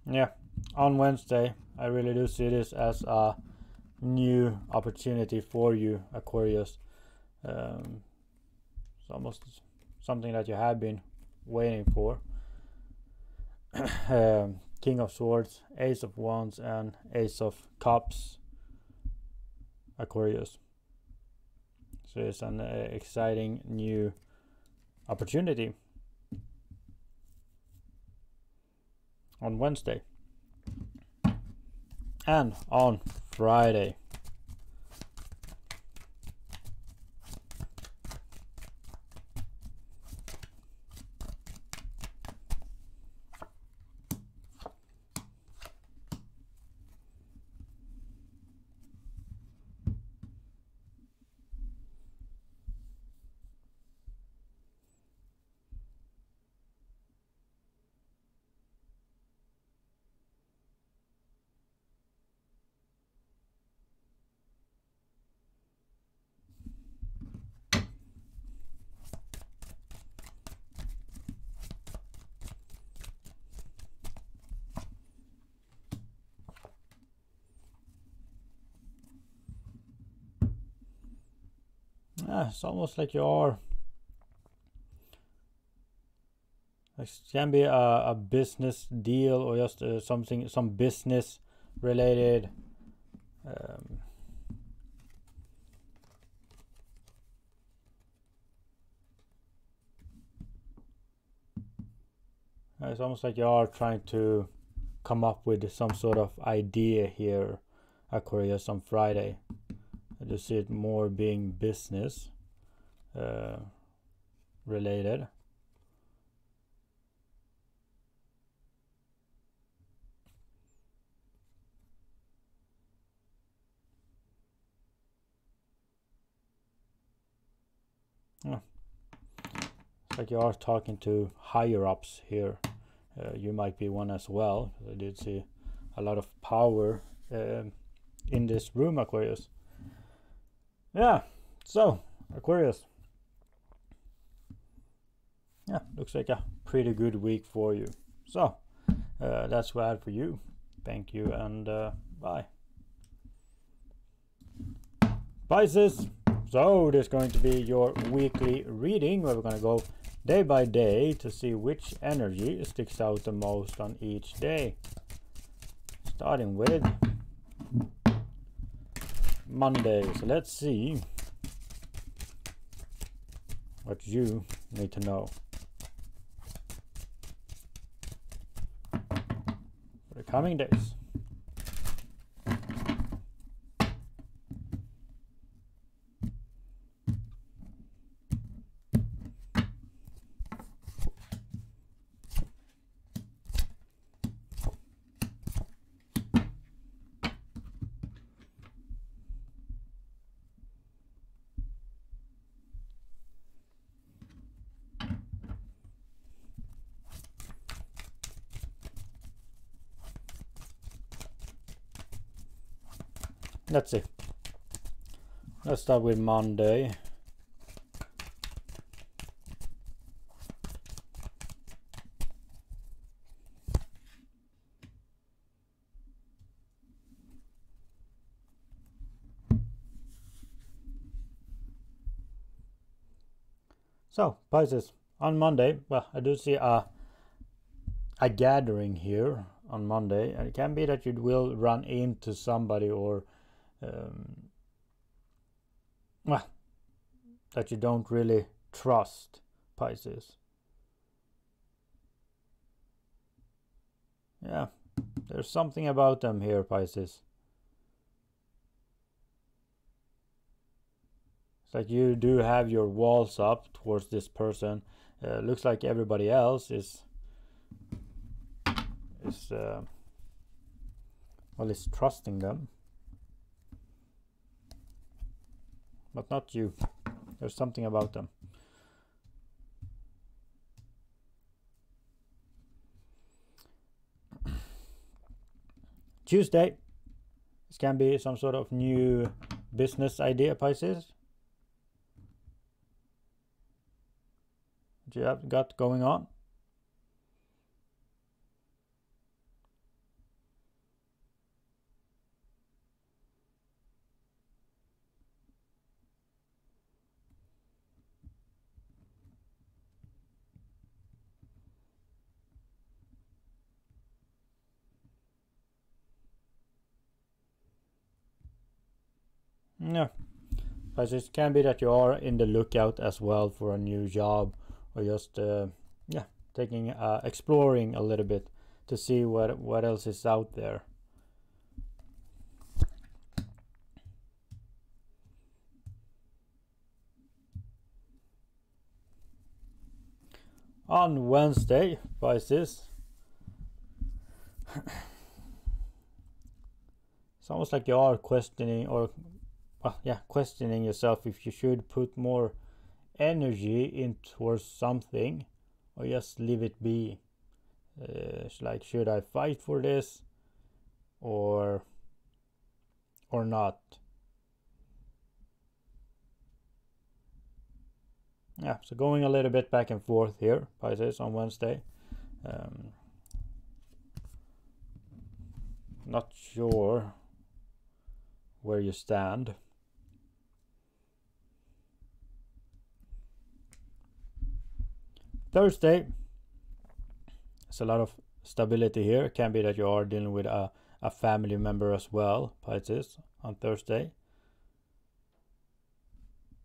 yeah on wednesday i really do see this as a new opportunity for you aquarius. Um, it's almost something that you have been waiting for. Um, king of swords ace of wands and ace of cups aquarius. So it's an uh, exciting new opportunity. On Wednesday and on Friday. Yeah, it's almost like you are. It can be a, a business deal or just uh, something, some business related. Um, it's almost like you are trying to come up with some sort of idea here, Aquarius, on Friday. I just see it more being business uh, related. Like you are talking to higher ups here. Uh, you might be one as well. I did see a lot of power um, in this room, Aquarius yeah so aquarius. Yeah looks like a pretty good week for you. So uh, that's what i had for you. Thank you and uh, bye. Pisces so there's going to be your weekly reading where we're going to go day by day to see which energy sticks out the most on each day. Starting with Monday. So let's see what you need to know. for the coming days. Let's see. Let's start with Monday. So, Pisces, on Monday, well, I do see a, a gathering here on Monday, and it can be that you will run into somebody or um, well, that you don't really trust Pisces. Yeah, there's something about them here, Pisces. It's like you do have your walls up towards this person. Uh, looks like everybody else is is uh, well is trusting them. But not you. There's something about them. Tuesday. This can be some sort of new business idea, Pisces. What you have got going on? Yeah. But it can be that you are in the lookout as well for a new job or just uh, yeah, taking uh, exploring a little bit to see what what else is out there. On Wednesday, Pisces. it's almost like you are questioning or uh, yeah, questioning yourself if you should put more energy in towards something or just leave it be. Uh, like, should I fight for this or or not? Yeah, so going a little bit back and forth here, Pisces on Wednesday. Um, not sure where you stand. Thursday, it's a lot of stability here. It can be that you are dealing with a, a family member as well, Pisces, on Thursday.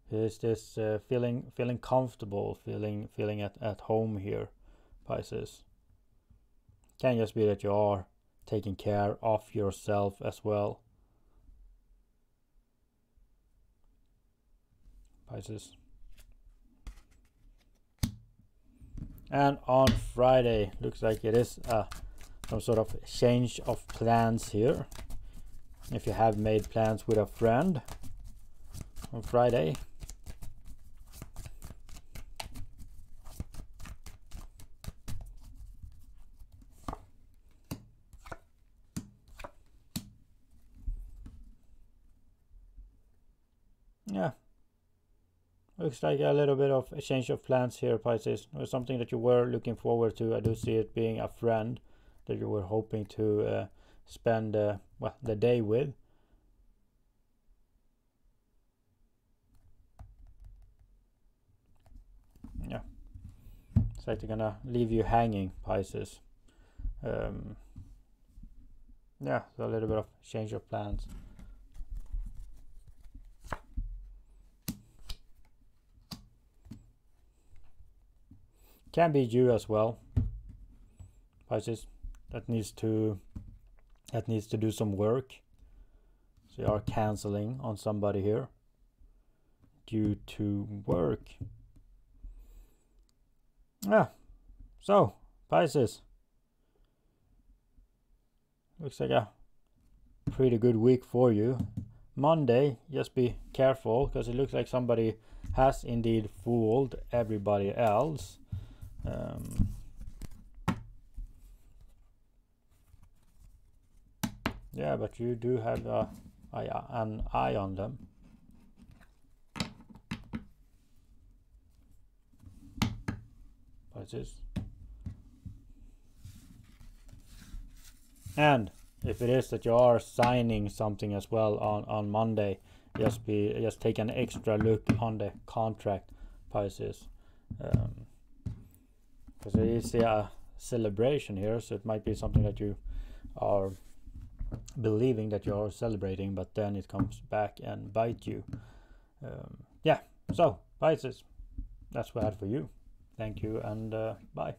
Is this uh, feeling feeling comfortable, feeling feeling at, at home here, Pisces? Can just be that you are taking care of yourself as well. Pisces. And on Friday looks like it is uh, some sort of change of plans here. If you have made plans with a friend on Friday yeah Looks like a little bit of a change of plans here, Pisces. Something that you were looking forward to. I do see it being a friend that you were hoping to uh, spend uh, well the day with. Yeah, it's like they're gonna leave you hanging, Pisces. Um, yeah, so a little bit of change of plans. Can be you as well. Pisces that needs to that needs to do some work. So you are canceling on somebody here due to work. Yeah. So Pisces. Looks like a pretty good week for you. Monday, just be careful because it looks like somebody has indeed fooled everybody else. Um, yeah, but you do have a, an eye on them. What's this? And if it is that you are signing something as well on on Monday, just be just take an extra look on the contract prices, because it is a celebration here, so it might be something that you are believing that you are celebrating, but then it comes back and bite you. Um, yeah, so Pisces, that's what I had for you. Thank you and uh, bye.